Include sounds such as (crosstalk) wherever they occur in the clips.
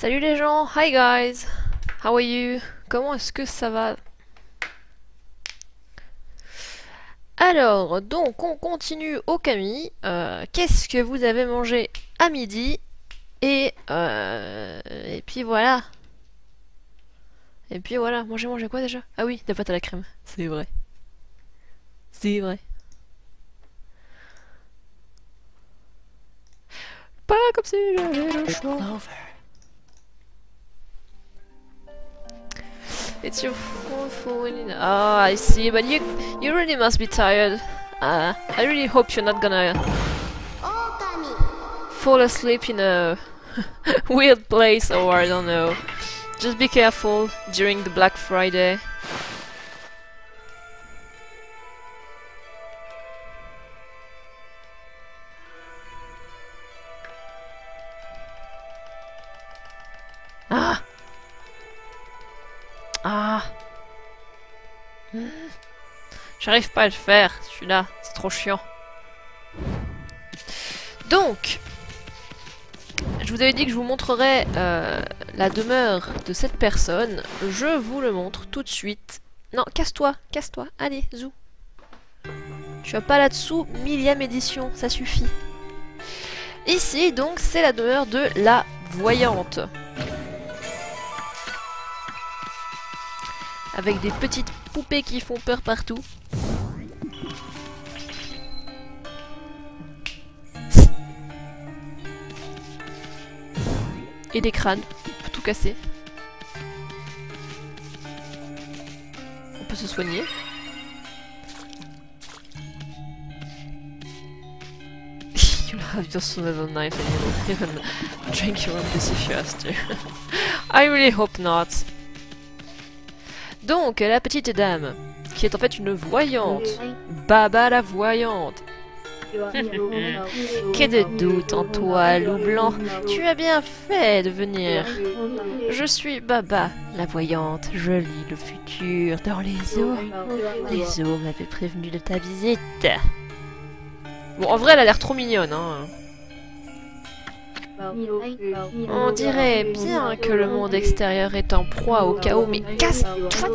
Salut les gens, hi guys, how are you? Comment est-ce que ça va? Alors, donc on continue au Camille. Euh, Qu'est-ce que vous avez mangé à midi? Et, euh, et puis voilà. Et puis voilà, moi j'ai mangé quoi déjà? Ah oui, des pâtes à la crème, c'est vrai. C'est vrai. Pas comme si j'avais le choix. It's your fault for winning. Oh, I see. But you, you really must be tired. Uh, I really hope you're not gonna fall asleep in a (laughs) weird place or I don't know. Just be careful during the Black Friday. J'arrive pas à le faire, celui-là, c'est trop chiant. Donc, je vous avais dit que je vous montrerais euh, la demeure de cette personne. Je vous le montre tout de suite. Non, casse-toi, casse-toi. Allez, zou. Tu vas pas là-dessous, millième édition, ça suffit. Ici, donc, c'est la demeure de la voyante. Avec des petites poupées qui font peur partout. Et des crânes, tout casser. On peut se soigner. You'll have just another knife and you'll even drink your own piss if you have to. (laughs) I really hope not. Donc, la petite dame, qui est en fait une voyante. Baba la voyante. Que de doute en toi, loup blanc. Tu as bien fait de venir. Je suis Baba, la voyante. Je lis le futur dans les eaux. Les eaux m'avaient prévenu de ta visite. Bon, en vrai, elle a l'air trop mignonne, hein. On dirait bien que le monde extérieur est en proie au chaos, mais casse-toi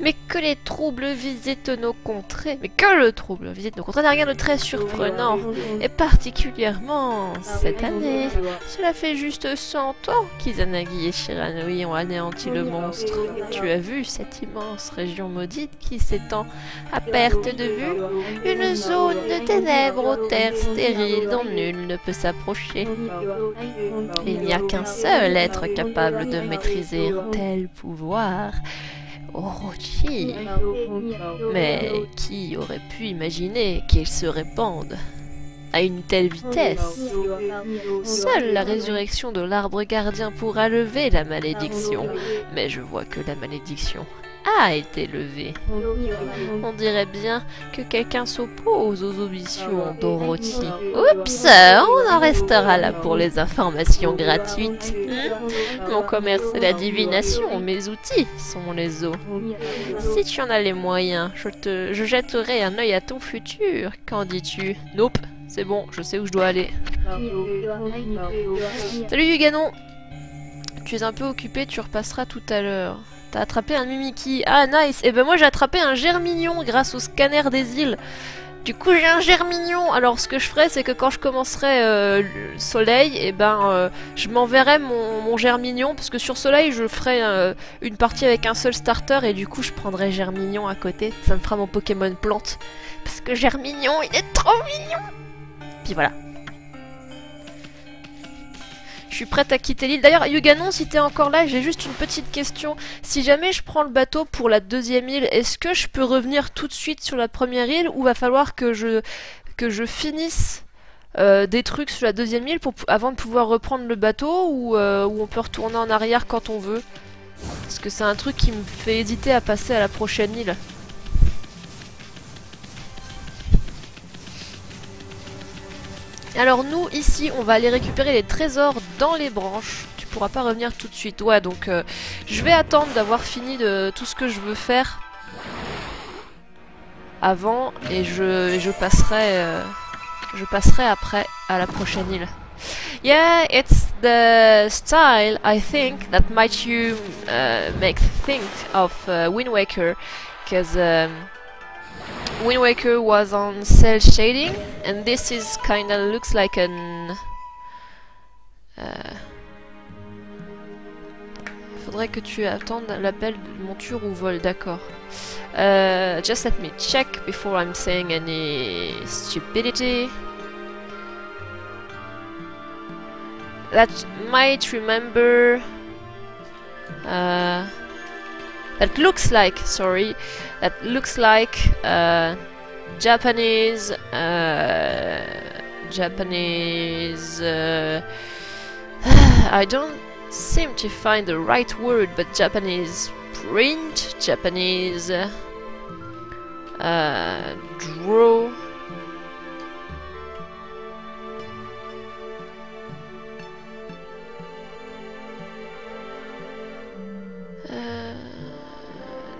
mais que les troubles visitent nos contrées, mais que le trouble visite nos contrées n'a rien de très surprenant, et particulièrement cette année. Cela fait juste 100 ans qu'Izanagi et Shiranui ont anéanti le monstre. Tu as vu cette immense région maudite qui s'étend à perte de vue Une zone de ténèbres aux terres stériles dont nul ne peut s'approcher. Il n'y a qu'un seul être capable de maîtriser un tel pouvoir. Orochi. Mais qui aurait pu imaginer qu'il se répande à une telle vitesse? Seule la résurrection de l'arbre gardien pourra lever la malédiction. Mais je vois que la malédiction a été levée. On dirait bien que quelqu'un s'oppose aux ambitions d'Orochi. Oups, on en restera là pour les informations gratuites. Hmm Mon commerce est la divination, mes outils sont les os. Si tu en as les moyens, je, te, je jetterai un œil à ton futur. Qu'en dis-tu? Nope, c'est bon, je sais où je dois aller. Salut Yuganon Tu es un peu occupé, tu repasseras tout à l'heure. T'as attrapé un Mimiki. Ah, nice. Et ben moi, j'ai attrapé un Germignon grâce au scanner des îles. Du coup, j'ai un Germignon. Alors, ce que je ferai, c'est que quand je commencerai euh, le Soleil, et ben, euh, je m'enverrai mon, mon, Germignon. Parce que sur Soleil, je ferai euh, une partie avec un seul starter. Et du coup, je prendrai Germignon à côté. Ça me fera mon Pokémon plante. Parce que Germignon, il est trop mignon. Puis voilà. Je suis prête à quitter l'île. D'ailleurs, Yuganon, si t'es encore là, j'ai juste une petite question. Si jamais je prends le bateau pour la deuxième île, est-ce que je peux revenir tout de suite sur la première île ou va falloir que je, que je finisse euh, des trucs sur la deuxième île avant de pouvoir reprendre le bateau euh, ou on peut retourner en arrière quand on veut? Parce que c'est un truc qui me fait hésiter à passer à la prochaine île. Alors nous, ici, on va aller récupérer les trésors dans les branches. Tu pourras pas revenir tout de suite. Ouais, donc euh, je vais attendre d'avoir fini de tout ce que je veux faire avant et je, je passerai euh, je passerai après à la prochaine île. Yeah, it's the style I think that might you uh, make think of uh, Wind Waker, because um, Wind Waker was on cell shading, and this is kind of looks like an. Euh, faudrait que tu attendes l'appel de monture ou vol, d'accord. Uh, just let me check before I'm saying any stupidity. That might remember... Uh, that looks like, sorry, that looks like uh, Japanese... Uh, Japanese... Uh, (sighs) I don't seem to find the right word, but Japanese print, Japanese uh, draw.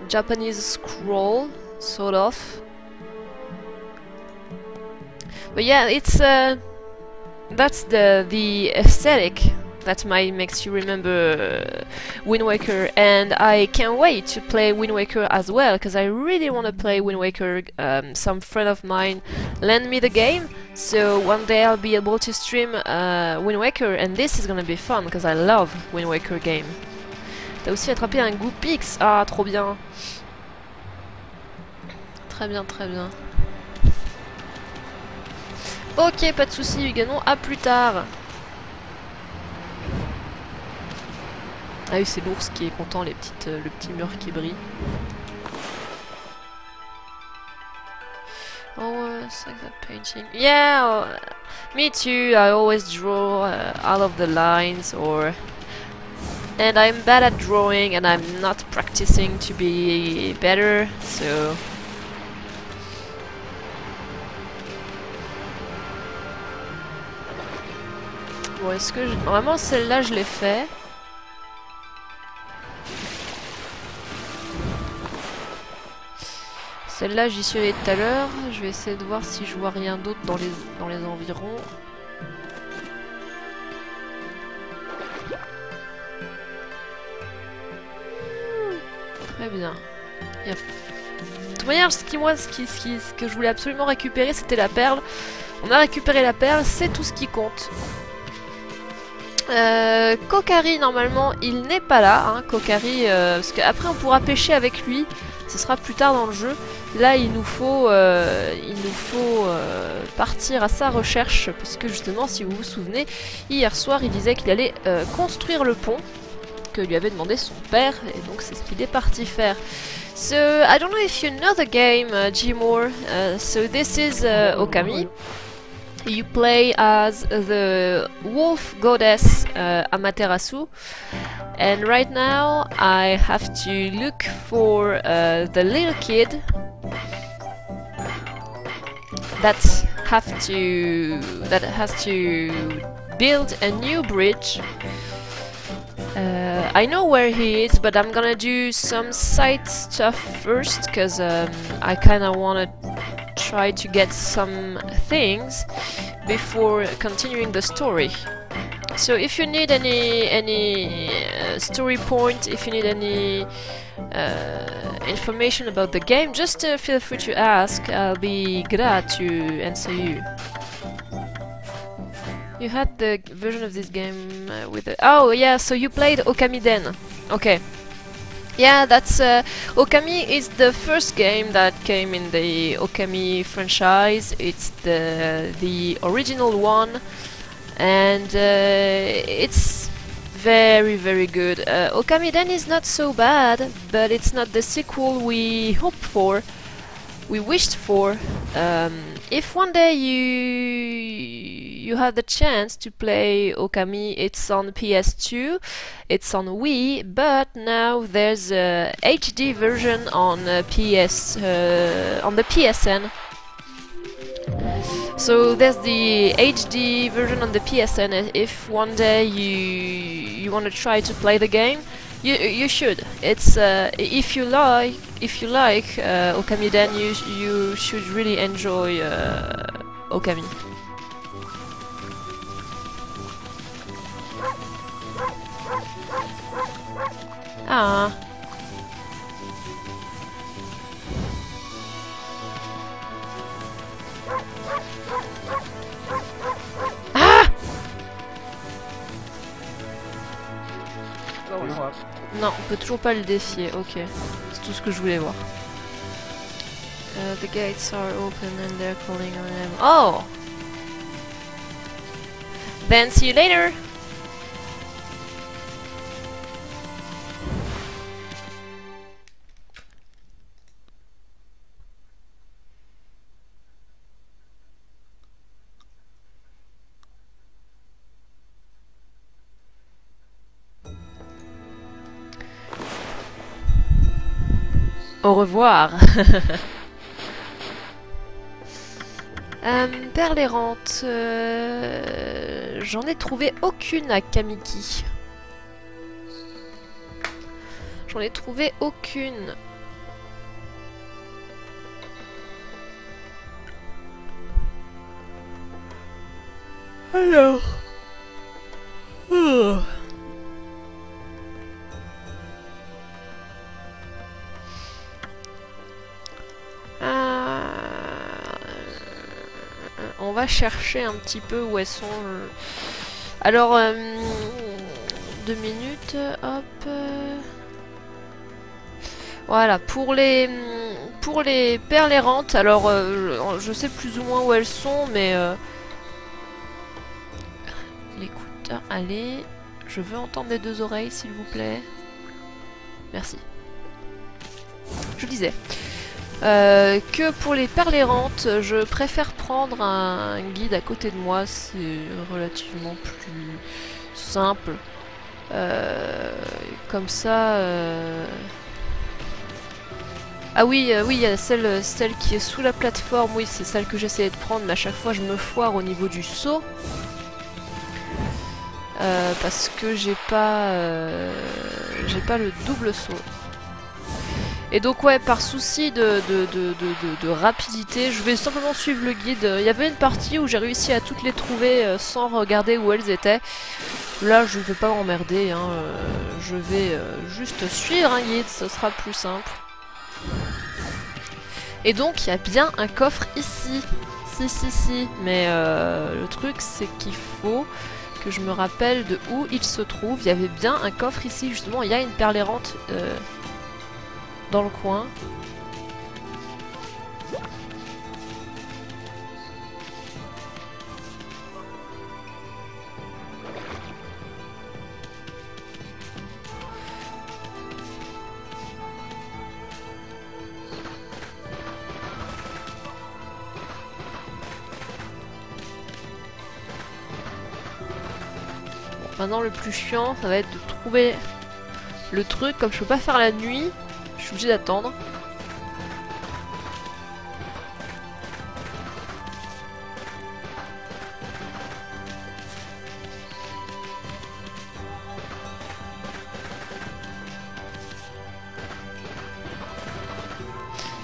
Japanese scroll, sort of. But yeah, it's uh, that's the the aesthetic that might makes you remember uh, Wind Waker. And I can't wait to play Wind Waker as well because I really want to play Wind Waker um, some friend of mine lend me the game. So one day I'll be able to stream uh, Wind Waker and this is gonna be fun because I love Wind Waker game T'as aussi attrapé un Goopix Ah trop bien Très bien très bien Ok pas de soucis Huganon à plus tard Ah oui, c'est l'ours qui est content, les petites, euh, le petit mur qui brille. Oh, uh, like that painting. Yeah, uh, me too. I always draw uh, all of the lines or... And I'm bad at drawing and I'm not practicing to be better, so... Bon, est-ce que... Je... Normalement, celle-là, je l'ai fait. Celle-là, j'y suis allé tout à l'heure. Je vais essayer de voir si je vois rien d'autre dans les, dans les environs. Très bien. De toute manière, ce, qui, moi, qui, ce, que je voulais absolument récupérer, c'était la perle. On a récupéré la perle, c'est tout ce qui compte. Euh, Kokari, normalement, il n'est pas là. Hein, Kokari, euh, parce qu'après, on pourra pêcher avec lui. Ce sera plus tard dans le jeu. Là, il nous faut, euh, il nous faut euh, partir à sa recherche, puisque justement, si vous vous souvenez, hier soir, il disait qu'il allait construire le pont que lui avait demandé son père, et donc c'est ce qu'il est parti faire. So, I don't know if you know the game, uh, G-More. Uh, so this is uh, Okami. You play as the wolf goddess uh, Amaterasu. And right now I have to look for the little kid that have to that has to build a new bridge. Uh, I know where he is, but I'm gonna do some side stuff first, because um, I kinda wanna try to get some things before continuing the story. So if you need any any uh, story point, if you need any uh, information about the game, just uh, feel free to ask. I'll be glad to answer you. You had the version of this game uh, with the... Oh, yeah, so you played Okami Den. Okay. Yeah, that's... Uh, Okami is the first game that came in the Okami franchise. It's the, the original one. And uh, it's very, very good. Uh, Okamiden is not so bad, but it's not the sequel we hoped for, we wished for. Um, if one day you you have the chance to play Okami, it's on PS2, it's on Wii, but now there's a HD version on uh, PS uh, on the PSN. So there's the HD version on the PSN. If one day you you want to try to play the game, you you should. It's uh, if you like if you like uh, Okami, then you you should really enjoy uh, Okami. Ah. Ah! Going up. Non, on peut toujours pas le défier, ok. C'est tout ce que je voulais voir. Uh, the gates are open and they're calling on him. Oh! Then see you later! Au revoir. (laughs) euh, perles errantes. euh, J'en ai trouvé aucune à Kamiki. J'en ai trouvé aucune. Alors. Oh. Va chercher un petit peu où elles sont. euh. Alors, euh, deux minutes, hop. euh. Voilà, pour les pour les perles errantes, alors je sais plus ou moins où elles sont, mais l'écouteur, allez, je veux entendre des deux oreilles, s'il vous plaît. Merci. Je disais. Que pour les perles errantes, je préfère prendre un guide à côté de moi, c'est relativement plus simple. Euh, comme ça... euh, Ah oui, euh, oui, il y a celle, celle qui est sous la plateforme, oui, c'est celle que j'essayais de prendre, mais à chaque fois je me foire au niveau du saut. Parce que j'ai pas... J'ai pas le double saut. Et donc ouais, par souci de, de, de, rapidité, je vais simplement suivre le guide. Il y avait une partie où j'ai réussi à toutes les trouver euh, sans regarder où elles étaient. Là, je ne vais pas m'emmerder, hein, euh, je vais euh, juste suivre un guide, ce sera plus simple. Et donc, il y a bien un coffre ici. Si, si, si. Mais le truc, c'est qu'il faut que je me rappelle de où il se trouve. Il y avait bien un coffre ici, justement. Il y a une perle errante dans le coin. Maintenant, le plus chiant, ça va être de trouver le truc. Comme je peux pas faire la nuit, je suis obligée d'attendre.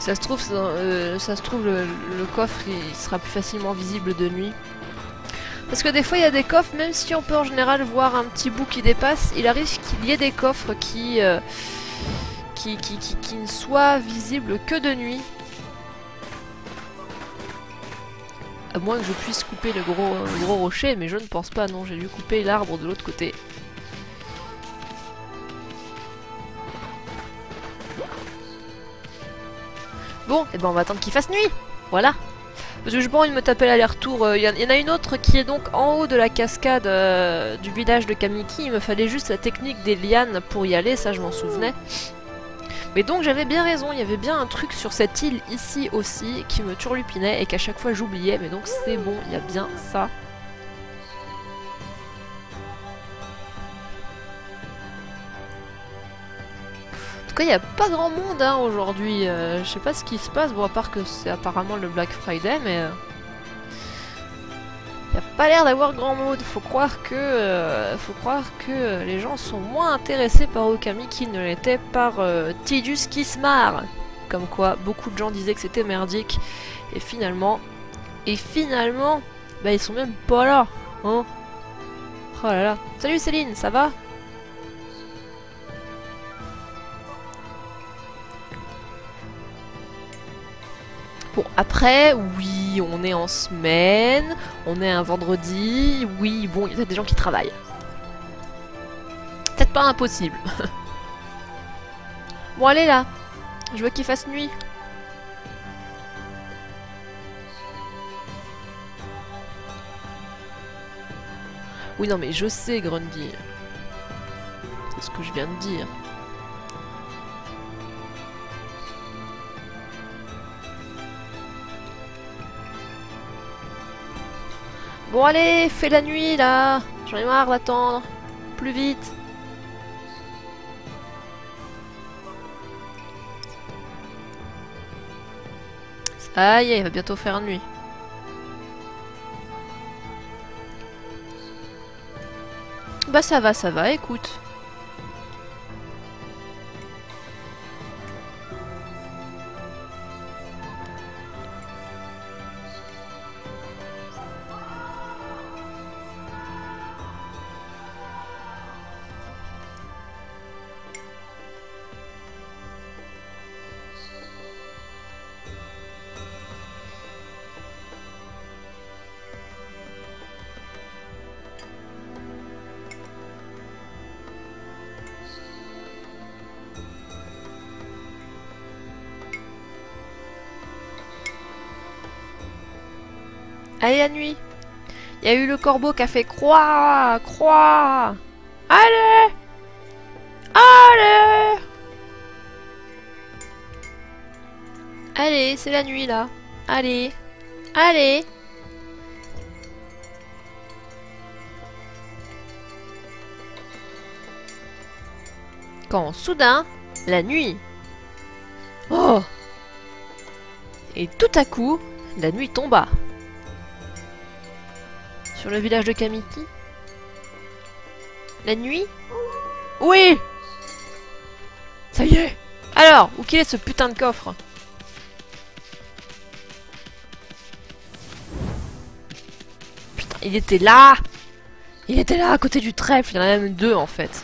Ça se trouve, euh, le, coffre sera plus facilement visible de nuit. Parce que des fois il y a des coffres, même si on peut en général voir un petit bout qui dépasse, il arrive qu'il y ait des coffres qui, euh, qui, ne soient visibles que de nuit. À moins que je puisse couper le gros, le gros rocher, mais je ne pense pas, non, j'ai dû couper l'arbre de l'autre côté. Bon, et ben on va attendre qu'il fasse nuit Voilà Parce que je envie de me taper l'aller-retour. Il y, en- y en a une autre qui est donc en haut de la cascade euh, du village de Kamiki. Il me fallait juste la technique des lianes pour y aller, ça je m'en souvenais. Mais donc j'avais bien raison, il y avait bien un truc sur cette île ici aussi qui me turlupinait et qu'à chaque fois j'oubliais. Mais donc c'est bon, il y a bien ça. En tout cas, il n'y a pas grand monde hein, aujourd'hui. Euh, je sais pas ce qui se passe, bon, à part que c'est apparemment le Black Friday, mais. Il a pas l'air d'avoir grand monde. Faut croire que. euh, faut croire que les gens sont moins intéressés par Okami qu'ils ne l'étaient par euh, Tidus Kismar. Comme quoi, beaucoup de gens disaient que c'était merdique. Et finalement. Et finalement. Bah, ils sont même pas là. Hein Oh là là. Salut Céline, ça va? Bon, après, oui, on est en semaine, on est un vendredi, oui, bon, il y a des gens qui travaillent. Peut-être pas impossible. (laughs) bon, allez là, je veux qu'il fasse nuit. Oui, non, mais je sais, Grundy. C'est ce que je viens de dire. Bon allez, fais la nuit là J'en ai marre d'attendre. Plus vite est, il va bientôt faire nuit. Bah ça va, ça va, écoute. La nuit. Il y a eu le corbeau qui a fait croix Croix. Allez! Allez! Allez, c'est la nuit là. Allez! Allez! Quand soudain, la nuit. Oh! Et tout à coup, la nuit tomba. Sur le village de Kamiki La nuit Oui. Ça y est. Alors, où qu'il est ce putain de coffre Putain, il était là. Il était là, à côté du trèfle, il y en a même deux en fait.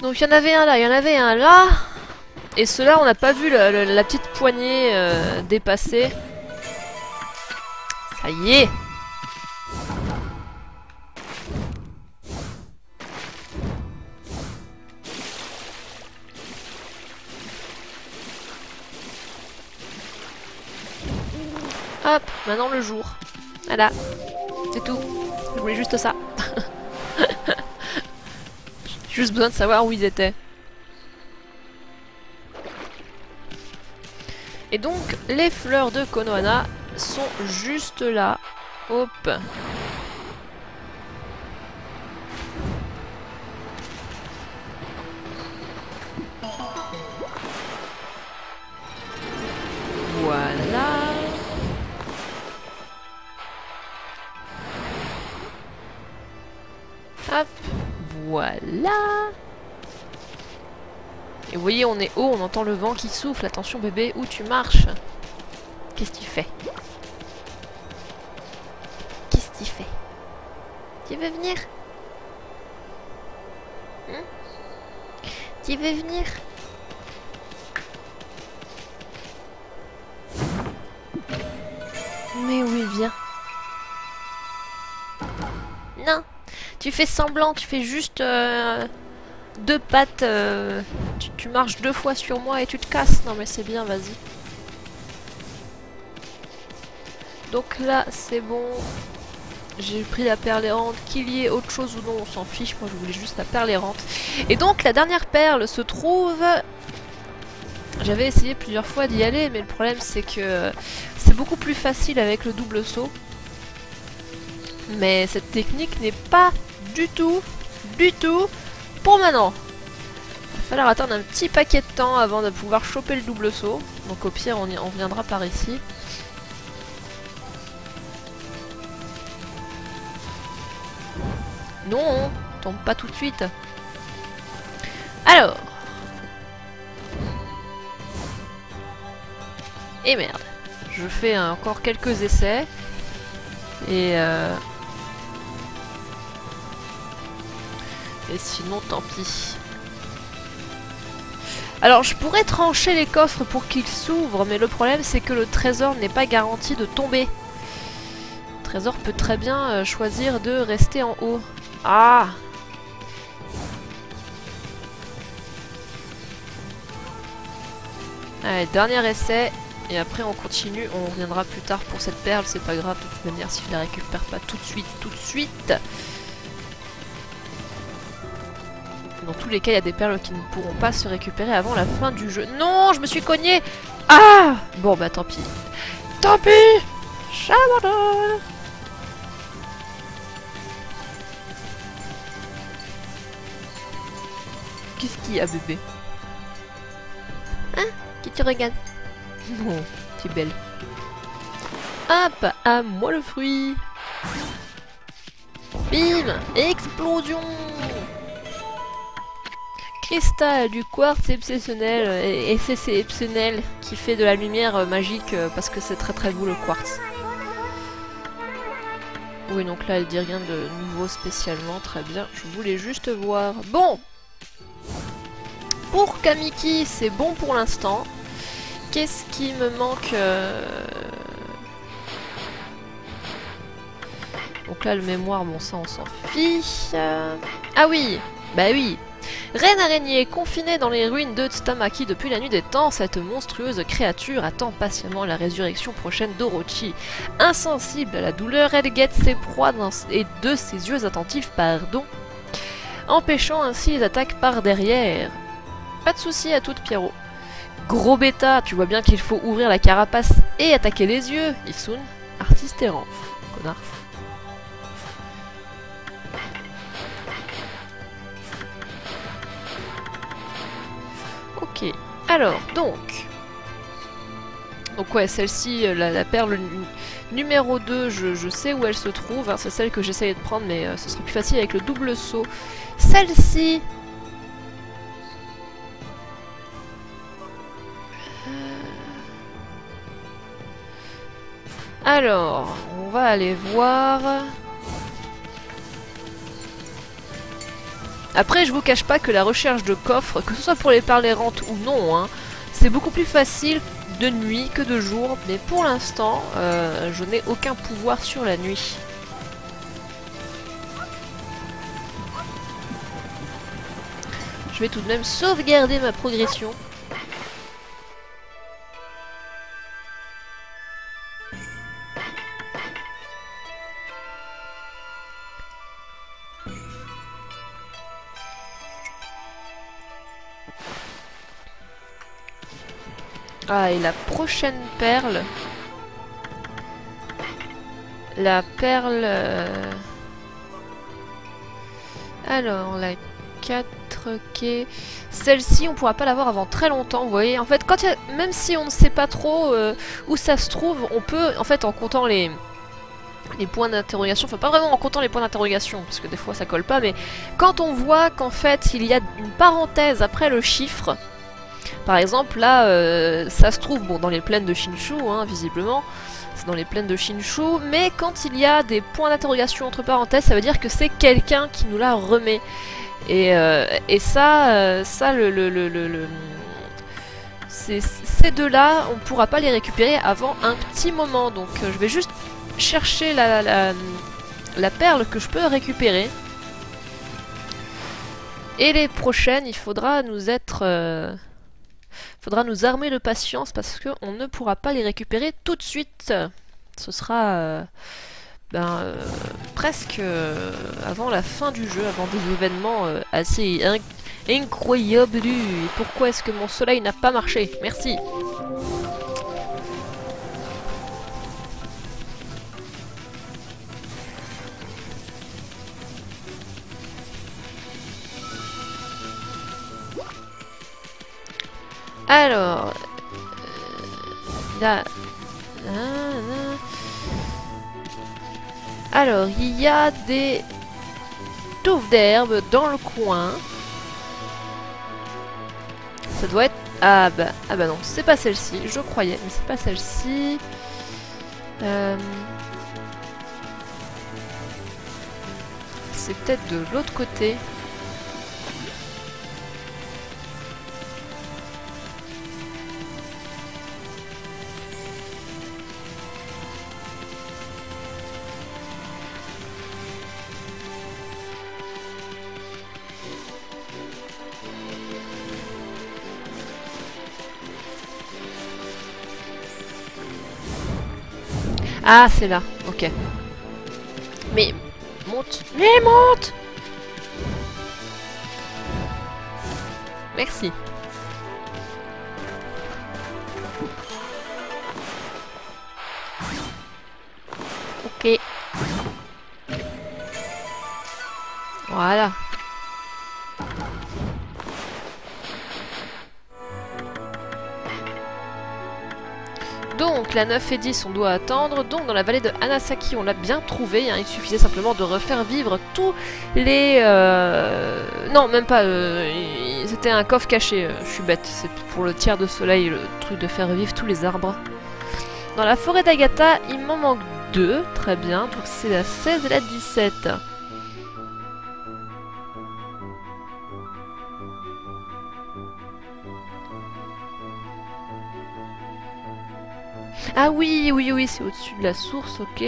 Donc il y en avait un là, il y en avait un là et cela, on n'a pas vu la, petite poignée euh, dépasser. Ça y est Hop, maintenant le jour. Voilà. C'est tout. Je voulais juste ça. (laughs) J'ai juste besoin de savoir où ils étaient. Et donc, les fleurs de Konohana sont juste là. Hop. Voilà. Voilà. Et vous voyez, on est haut, on entend le vent qui souffle. Attention bébé, où tu marches? Qu'est-ce qu'il fait Qu'est-ce qu'il fait Tu veux venir? Hein? Tu veux venir? Mais où il vient Non. Tu fais semblant, tu fais juste... Euh, deux pattes, euh, tu, marches deux fois sur moi et tu te casses. Non mais c'est bien, vas-y. Donc là, c'est bon. J'ai pris la perle errante. Qu'il y ait autre chose ou non, on s'en fiche. Moi, je voulais juste la perle errante. Et donc, la dernière perle se trouve... J'avais essayé plusieurs fois d'y aller, mais le problème, c'est que c'est beaucoup plus facile avec le double saut. Mais cette technique n'est pas du tout, du tout pour maintenant. Il va falloir attendre un petit paquet de temps avant de pouvoir choper le double saut. Donc au pire, on, y, viendra par ici. Non, tombe pas tout de suite. Alors. Et merde. Je fais encore quelques essais. Et euh, Et sinon, tant pis. Alors je pourrais trancher les coffres pour qu'ils s'ouvrent, mais le problème c'est que le trésor n'est pas garanti de tomber. Le trésor peut très bien euh, choisir de rester en haut. Ah Allez, dernier essai. Et après on continue, on reviendra plus tard pour cette perle, c'est pas grave de toute manière si je la récupère pas tout de suite, tout de suite. Dans tous les cas, il y a des perles qui ne pourront pas se récupérer avant la fin du jeu. Non, je me suis cogné Ah Bon bah tant pis. Tant pis J'abandonne Qu'est-ce qu'il y a bébé? Hein? Qui te regarde? Non, tu es belle. Hop, à moi le fruit. Bim Explosion Cristal du quartz exceptionnel et exceptionnel qui fait de la lumière euh, magique euh, parce que c'est très très beau le quartz. Oui donc là elle dit rien de nouveau spécialement, très bien, je voulais juste voir. Bon Pour Kamiki c'est bon pour l'instant. Qu'est-ce qui me manque euh Donc là, le mémoire, bon ça, on s'en fiche. Ah oui Bah oui Reine araignée, confinée dans les ruines de Tsutamaki depuis la nuit des temps, cette monstrueuse créature attend patiemment la résurrection prochaine d'Orochi. Insensible à la douleur, elle guette ses proies et de ses yeux attentifs, pardon, empêchant ainsi les attaques par derrière. Pas de souci à toute Pierrot. Gros bêta, tu vois bien qu'il faut ouvrir la carapace et attaquer les yeux. Isun, artiste errant. Connard. Alors, donc... Donc ouais, celle-ci, euh, la, perle numéro 2, je, sais où elle se trouve. Hein, c'est celle que j'essayais de prendre, mais euh, ce serait plus facile avec le double saut. Celle-ci... Euh. Alors, on va aller voir... Après, je vous cache pas que la recherche de coffres, que ce soit pour les perles errantes ou non, hein, c'est beaucoup plus facile de nuit que de jour, mais pour l'instant, euh, je n'ai aucun pouvoir sur la nuit. Je vais tout de même sauvegarder ma progression. Ah, et la prochaine perle... La perle... Euh, alors, la 4 quai... Celle-ci, on pourra pas l'avoir avant très longtemps, vous voyez. En fait, quand même si on ne sait pas trop euh, où ça se trouve, on peut, en fait, en comptant les les points d'interrogation, enfin pas vraiment en comptant les points d'interrogation, parce que des fois ça colle pas, mais quand on voit qu'en fait il y a une parenthèse après le chiffre, par exemple, là, euh, ça se trouve bon, dans les plaines de Shinshu, hein, visiblement. C'est dans les plaines de Shinshu. Mais quand il y a des points d'interrogation entre parenthèses, ça veut dire que c'est quelqu'un qui nous la remet. Et, euh, ça, euh, ça le, le, le, ces, deux-là, on ne pourra pas les récupérer avant un petit moment. Donc je vais juste chercher la, la perle que je peux récupérer. Et les prochaines, il faudra nous être faudra nous armer de patience parce qu'on ne pourra pas les récupérer tout de suite. Ce sera euh, ben, euh, presque euh, avant la fin du jeu, avant des événements assez incroyables. pourquoi est-ce que mon soleil n'a pas marché? Merci. Alors, euh, là, alors, il y a des touffes d'herbe dans le coin. Ça doit être... Ah bah, ah bah non, c'est pas celle-ci. Je croyais, mais c'est pas celle-ci. Euh, c'est peut-être de l'autre côté. Ah, c'est là. Ok. Mais monte. Mais monte Merci. Ok. Voilà. Donc la 9 et 10 on doit attendre. Donc dans la vallée de Hanasaki on l'a bien trouvé. Hein. Il suffisait simplement de refaire vivre tous les... Euh... Non même pas. Euh... C'était un coffre caché. Euh, je suis bête. C'est pour le tiers de soleil le truc de faire vivre tous les arbres. Dans la forêt d'Agata il m'en manque deux. Très bien. Donc c'est la 16 et la 17. Ah oui, oui, oui, c'est au-dessus de la source, ok.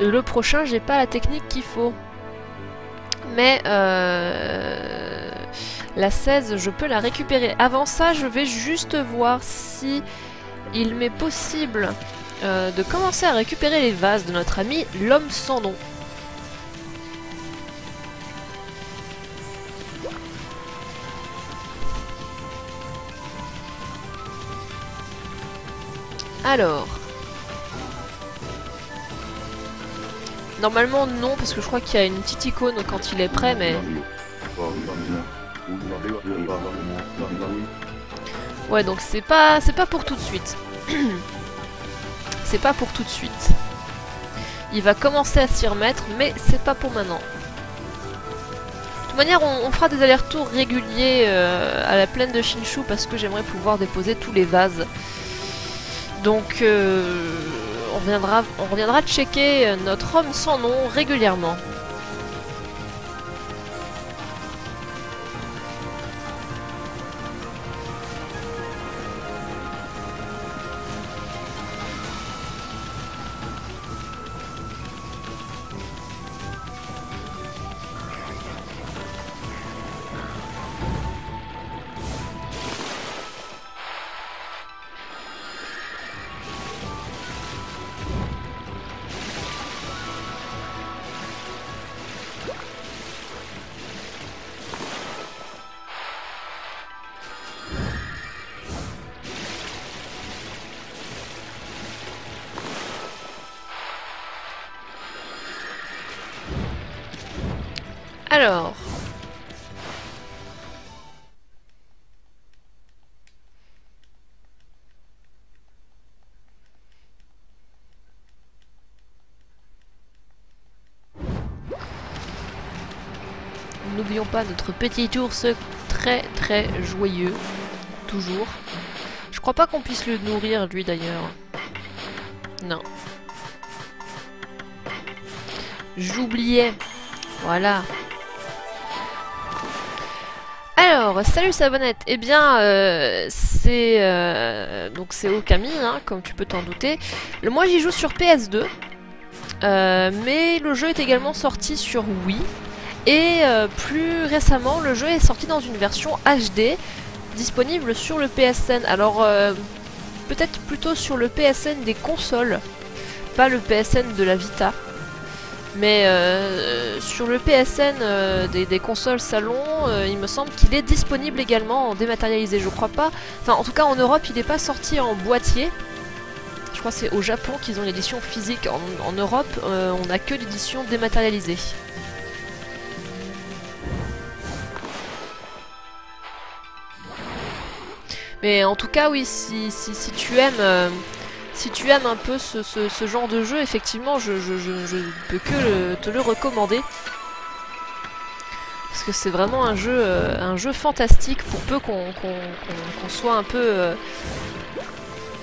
Le prochain, j'ai pas la technique qu'il faut. Mais euh, la 16, je peux la récupérer. Avant ça, je vais juste voir si il m'est possible euh, de commencer à récupérer les vases de notre ami l'homme sans nom. Alors. Normalement non, parce que je crois qu'il y a une petite icône quand il est prêt, mais... Ouais, donc c'est pas, c'est pas pour tout de suite. (clears throat) c'est pas pour tout de suite. Il va commencer à s'y remettre, mais c'est pas pour maintenant. De toute manière, on, fera des allers-retours réguliers euh, à la plaine de Shinshu parce que j'aimerais pouvoir déposer tous les vases. Donc, euh, on, reviendra, on reviendra checker notre homme sans nom régulièrement. Notre petit ours très très joyeux. Toujours. Je crois pas qu'on puisse le nourrir lui d'ailleurs. Non. J'oubliais. Voilà. Alors, salut Savonnette. Eh bien, euh, c'est euh, donc c'est Okami, hein, comme tu peux t'en douter. Moi, j'y joue sur PS2, euh, mais le jeu est également sorti sur Wii. Et plus récemment, le jeu est sorti dans une version HD disponible sur le PSN. Alors, peut-être plutôt sur le PSN des consoles, pas le PSN de la Vita. Mais euh, sur le PSN euh, des, consoles salon, euh, il me semble qu'il est disponible également en dématérialisé, je crois pas. Enfin, en tout cas, en Europe, il n'est pas sorti en boîtier. Je crois que c'est au Japon qu'ils ont l'édition physique. En, Europe, on n'a que l'édition dématérialisée. Mais en tout cas, oui, si, si, si tu aimes si tu aimes un peu ce, genre de jeu, effectivement, je, ne peux que te le recommander. Parce que c'est vraiment un jeu, euh, un jeu fantastique pour peu qu'on soit un peu... Euh,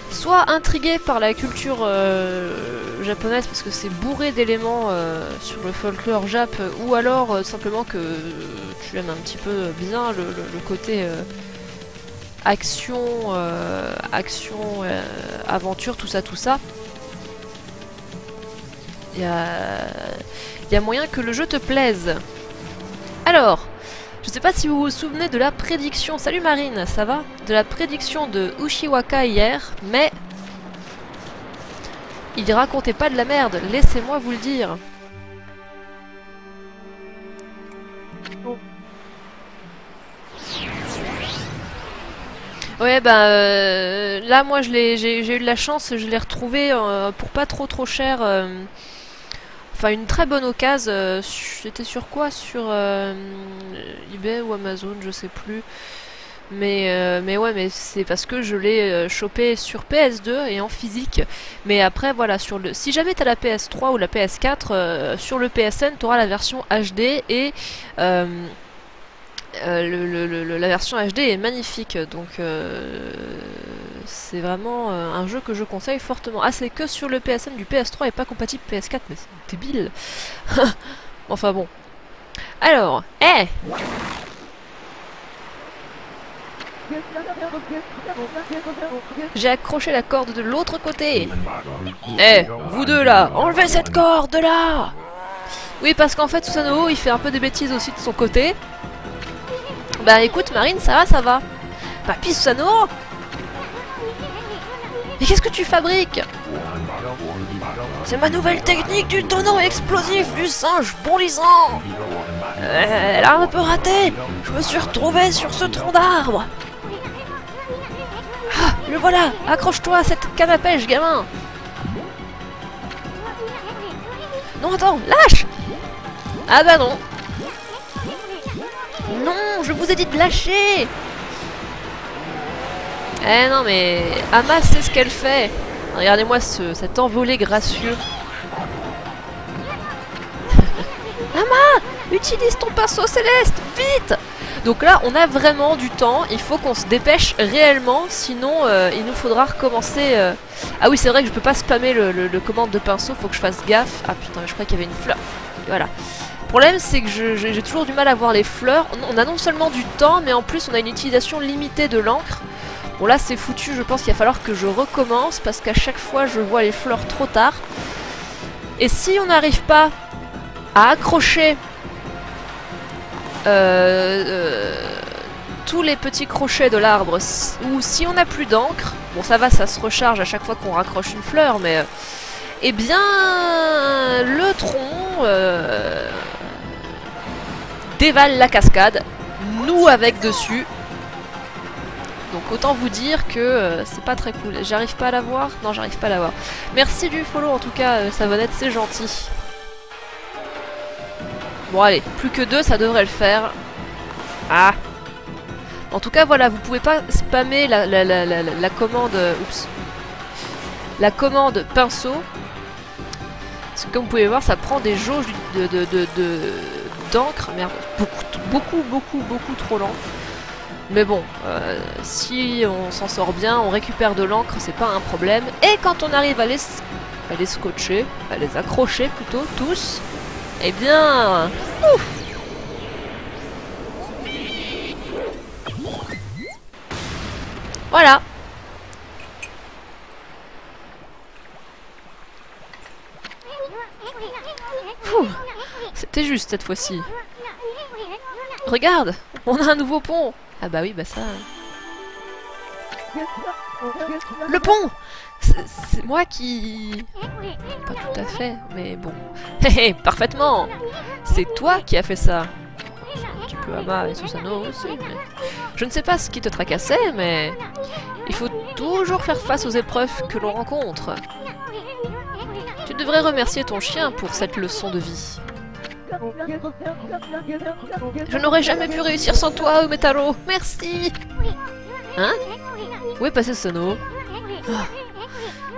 soit intrigué par la culture euh, japonaise parce que c'est bourré d'éléments sur le folklore jap ou alors simplement que tu aimes un petit peu bien le côté action, euh, action, euh, aventure, tout ça, tout ça. Il y a, moyen que le jeu te plaise. Alors, je sais pas si vous vous souvenez de la prédiction, salut Marine, ça va? De la prédiction de Ushiwaka hier, mais Il racontait pas de la merde, laissez-moi vous le dire. Ouais, bah euh, là, moi, j'ai eu de la chance, je l'ai retrouvé euh, pour pas trop trop cher. euh, Enfin, une très bonne occasion. euh, C'était sur quoi? Sur eBay ou Amazon, je sais plus. Mais, mais ouais, mais c'est parce que je l'ai chopé sur PS2 et en physique. Mais après, voilà, sur le, si jamais t'as la PS3 ou la PS4, euh, sur le PSN, t'auras la version HD et euh, la version HD est magnifique. Donc euh, c'est vraiment euh, un jeu que je conseille fortement. Ah, c'est que sur le PSN du PS3 et pas compatible PS4, mais c'est débile. (laughs) enfin bon. Alors, eh J'ai accroché la corde de l'autre côté. Eh, vous deux là, enlevez cette corde là Oui, parce qu'en fait, Susanoo, il fait un peu des bêtises aussi de son côté. Bah écoute, Marine, ça va, ça va. Papy Susanoo Mais qu'est-ce que tu fabriques? C'est ma nouvelle technique du tonneau explosif du singe bondissant. Euh, Elle a un peu raté. Je me suis retrouvé sur ce tronc d'arbre. Ah, le voilà. Accroche-toi à cette canne à pêche, gamin. Non, attends, lâche! Ah bah Non, je vous ai dit de lâcher Eh non, mais Ama sait ce qu'elle fait Regardez-moi ce, cet envolé gracieux (laughs) Ama Utilise ton pinceau céleste, vite Donc là, on a vraiment du temps, il faut qu'on se dépêche réellement, sinon euh, il nous faudra recommencer... euh. Ah oui, c'est vrai que je peux pas spammer le commande de pinceau, faut que je fasse gaffe. Ah putain, je crois qu'il y avait une fleur. Voilà. Le problème, c'est que j'ai toujours du mal à voir les fleurs. On- a non seulement du temps, mais en plus on a une utilisation limitée de l'encre. Bon là, c'est foutu, je pense qu'il va falloir que je recommence, parce qu'à chaque fois, je vois les fleurs trop tard. Et si on n'arrive pas à accrocher euh, euh, tous les petits crochets de l'arbre, ou si on n'a plus d'encre, bon ça va, ça se recharge à chaque fois qu'on raccroche une fleur, mais euh, eh bien le tronc dévale la cascade, nous avec dessus. Donc autant vous dire que euh, c'est pas très cool. J'arrive pas à la voir Non, j'arrive pas à la voir. Merci du follow en tout cas, euh, Savonnette, c'est gentil. Bon allez, plus que deux, ça devrait le faire. Ah En tout cas, voilà, vous pouvez pas spammer la, commande... euh, Oups. La commande pinceau. Parce que comme vous pouvez voir, ça prend des jauges de- d'encre. Merde, beaucoup, beaucoup, beaucoup, beaucoup trop lent. Mais bon, euh, si on s'en sort bien, on récupère de l'encre, c'est pas un problème. Et quand on arrive à les, à les scotcher, à les accrocher plutôt, tous, eh bien... Voilà C'était juste cette fois-ci. Regarde On a un nouveau pont Ah bah oui, bah ça... Le pont C'est moi qui... Pas tout à fait, mais bon. (laughs) Hé parfaitement C'est toi qui as fait ça Un petit peu Ama et Susano aussi. Je ne sais pas ce qui te tracassait, mais... Il faut toujours faire face aux épreuves que l'on rencontre. Tu devrais remercier ton chien pour cette leçon de vie. Je n'aurais jamais pu réussir sans toi, Umetaro. Merci. Hein Où est passé Sono Ah.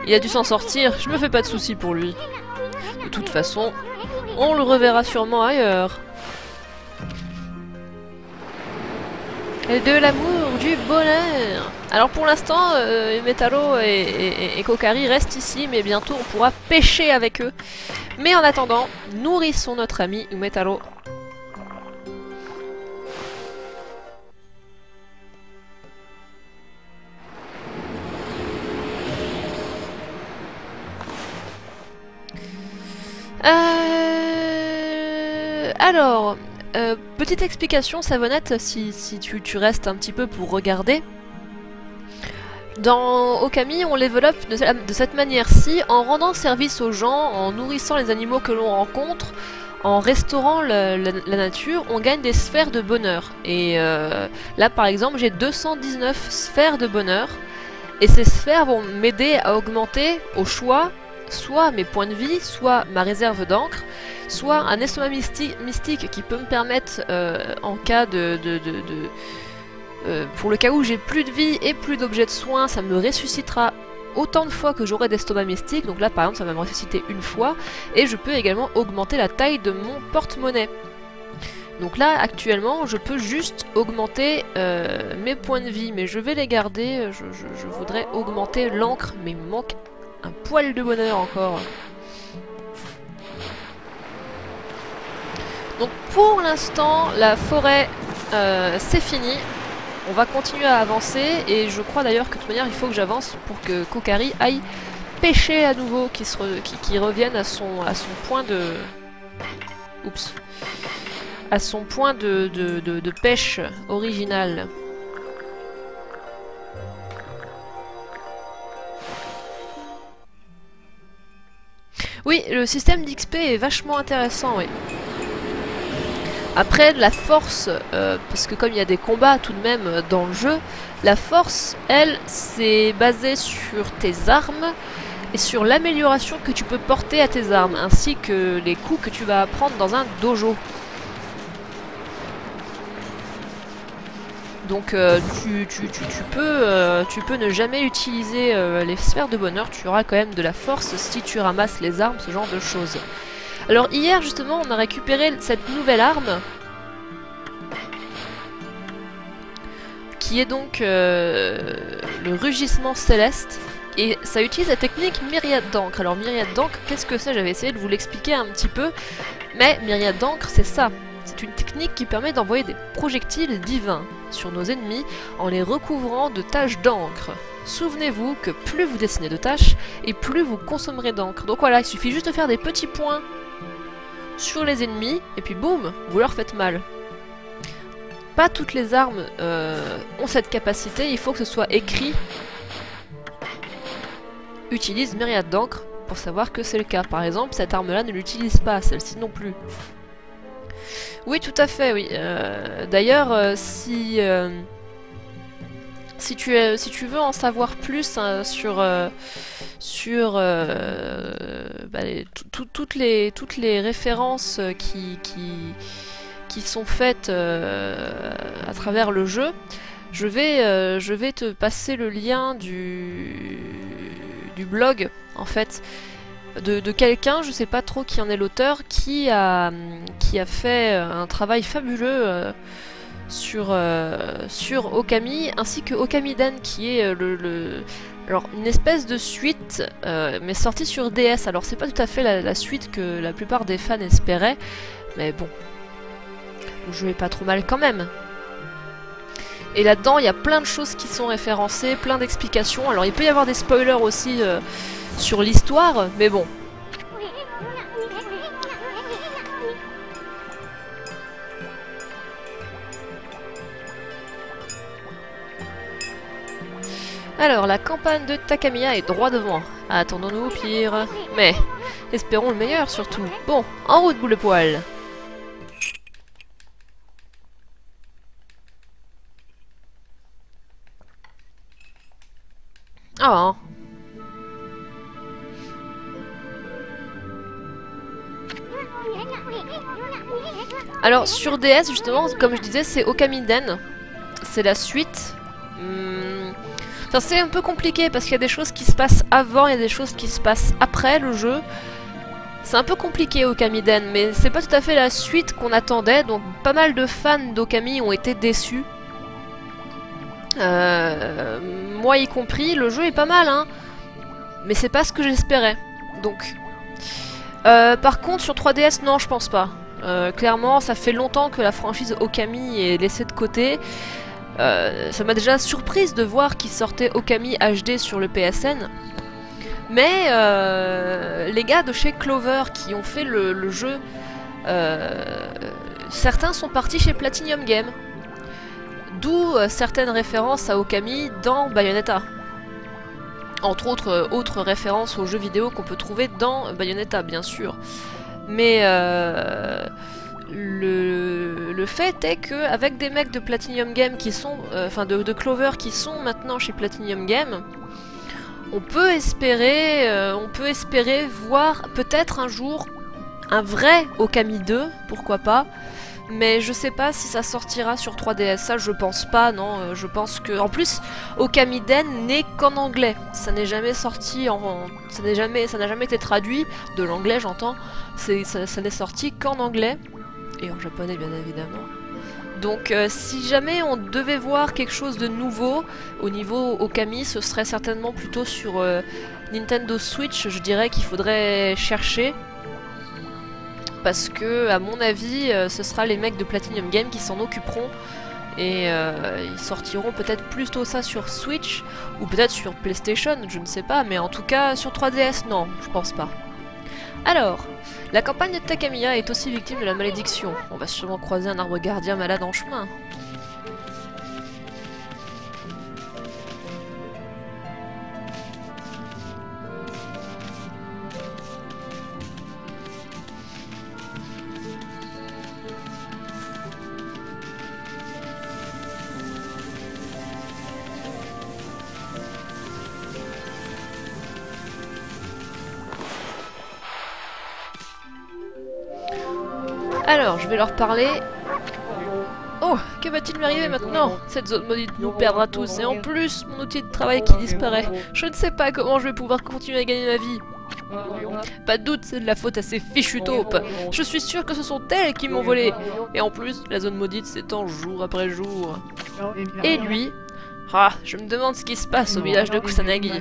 Il a dû s'en sortir. Je me fais pas de soucis pour lui. De toute façon, on le reverra sûrement ailleurs. Et de l'amour, du bonheur. Alors pour l'instant, euh, Metalo et, Kokari restent ici, mais bientôt on pourra pêcher avec eux. Mais en attendant, nourrissons notre ami Umetaro. Euh... Alors, euh, petite explication, Savonnette, si, tu, restes un petit peu pour regarder. Dans Okami, on de, de cette manière-ci, en rendant service aux gens, en nourrissant les animaux que l'on rencontre, en restaurant la, nature, on gagne des sphères de bonheur. Et euh, là, par exemple, j'ai 219 sphères de bonheur. Et ces sphères vont m'aider à augmenter au choix soit mes points de vie, soit ma réserve d'encre, soit un estomac mystique, qui peut me permettre, euh, en cas de... Euh, pour le cas où j'ai plus de vie et plus d'objets de soins, ça me ressuscitera autant de fois que j'aurai d'estomac mystique. Donc là, par exemple, ça va me ressusciter une fois. Et je peux également augmenter la taille de mon porte-monnaie. Donc là, actuellement, je peux juste augmenter euh, mes points de vie, mais je vais les garder. Je, voudrais augmenter l'encre, mais il me manque un poil de bonheur encore. Donc pour l'instant, la forêt, euh, c'est fini. On va continuer à avancer et je crois d'ailleurs que de toute manière il faut que j'avance pour que Kokari aille pêcher à nouveau, qu'il qui, revienne à son, point de pêche original. Oui, le système d'XP est vachement intéressant. Après, la force, euh, parce que comme il y a des combats tout de même euh, dans le jeu, la force, elle, c'est basé sur tes armes et sur l'amélioration que tu peux porter à tes armes, ainsi que les coups que tu vas apprendre dans un dojo. Donc euh, tu, peux, tu peux ne jamais utiliser les sphères de bonheur, tu auras quand même de la force si tu ramasses les armes, ce genre de choses. Alors hier justement on a récupéré cette nouvelle arme qui est donc euh, le rugissement céleste et ça utilise la technique myriade d'encre. Alors myriade d'encre, qu'est-ce que c'est? J'avais essayé de vous l'expliquer un petit peu, mais myriade d'encre c'est ça. C'est une technique qui permet d'envoyer des projectiles divins sur nos ennemis en les recouvrant de taches d'encre. Souvenez-vous que plus vous dessinez de taches, et plus vous consommerez d'encre. Donc voilà, il suffit juste de faire des petits points sur les ennemis, et puis boum, vous leur faites mal. Pas toutes les armes euh, ont cette capacité, il faut que ce soit écrit utilise myriade d'encre pour savoir que c'est le cas. Par exemple, cette arme-là ne l'utilise pas, celle-ci non plus. Oui, tout à fait, oui. Euh, d'ailleurs, euh, si, si, tu, si tu veux en savoir plus hein, sur sur euh, bah, toutes, les, références qui, qui, sont faites euh, à travers le jeu. Je vais, euh, je vais te passer le lien du, du blog, en fait, de, quelqu'un, je sais pas trop qui en est l'auteur, qui a, qui a fait un travail fabuleux sur, sur Okami, ainsi que Okamiden, qui est le, alors, une espèce de suite, euh, mais sortie sur DS. Alors, c'est pas tout à fait la, suite que la plupart des fans espéraient, mais bon. Le jeu est pas trop mal quand même. Et là-dedans, il y a plein de choses qui sont référencées, plein d'explications. Alors, il peut y avoir des spoilers aussi euh, sur l'histoire, mais bon, Alors, la campagne de Takamiya est droit devant. Attendons-nous au pire. Mais, espérons le meilleur surtout. Bon, en route, boule de poil Ah Alors sur DS justement, comme je disais, c'est Okamiden. C'est la suite. Hmm, c'est un peu compliqué parce qu'il y a des choses qui se passent avant et des choses qui se passent après le jeu. C'est un peu compliqué Okamiden, mais c'est pas tout à fait la suite qu'on attendait, donc pas mal de fans d'Okami ont été déçus. Euh, moi y compris, le jeu est pas mal, hein, mais c'est pas ce que j'espérais. Donc, euh, par contre sur 3DS, non, je pense pas. Euh, clairement, ça fait longtemps que la franchise Okami est laissée de côté. Euh, ça m'a déjà surprise de voir qu'il sortait Okami HD sur le PSN. Mais euh, les gars de chez Clover qui ont fait le, jeu, certains sont partis chez Platinum Game. D'où certaines références à Okami dans Bayonetta. Entre autres, autres références aux jeux vidéo qu'on peut trouver dans Bayonetta, bien sûr. Mais le, le, fait est que avec des mecs de Platinum Game qui sont, enfin de, Clover qui sont maintenant chez Platinum Game, on peut espérer, on peut espérer voir peut-être un jour un vrai Okami 2, pourquoi pas. Mais je sais pas si ça sortira sur 3DS, ça je pense pas, non, euh, je pense que... En plus, Okamiden n'est qu'en anglais, ça n'est jamais sorti en... ça n'a jamais été traduit, de l'anglais j'entends, ça, ça n'est sorti qu'en anglais, et en japonais bien évidemment. Donc euh, si jamais on devait voir quelque chose de nouveau au niveau Okami, ce serait certainement plutôt sur euh, Nintendo Switch, je dirais qu'il faudrait chercher parce que, à mon avis, euh, ce sera les mecs de Platinum Game qui s'en occuperont et euh, ils sortiront peut-être plutôt ça sur Switch ou peut-être sur PlayStation, je ne sais pas, mais en tout cas sur 3DS, non, je pense pas. Alors, la campagne de Takamiya est aussi victime de la malédiction. On va sûrement croiser un arbre gardien malade en chemin. Vais leur parler. Oh, que va-t-il m'arriver maintenant? Cette zone maudite nous perdra tous, et en plus, mon outil de travail qui disparaît. Je ne sais pas comment je vais pouvoir continuer à gagner ma vie. Pas de doute, c'est de la faute à ces fichus taupes. Je suis sûr que ce sont elles qui m'ont volé. Et en plus, la zone maudite s'étend jour après jour. Et lui, ah, je me demande ce qui se passe au village de Kusanagi.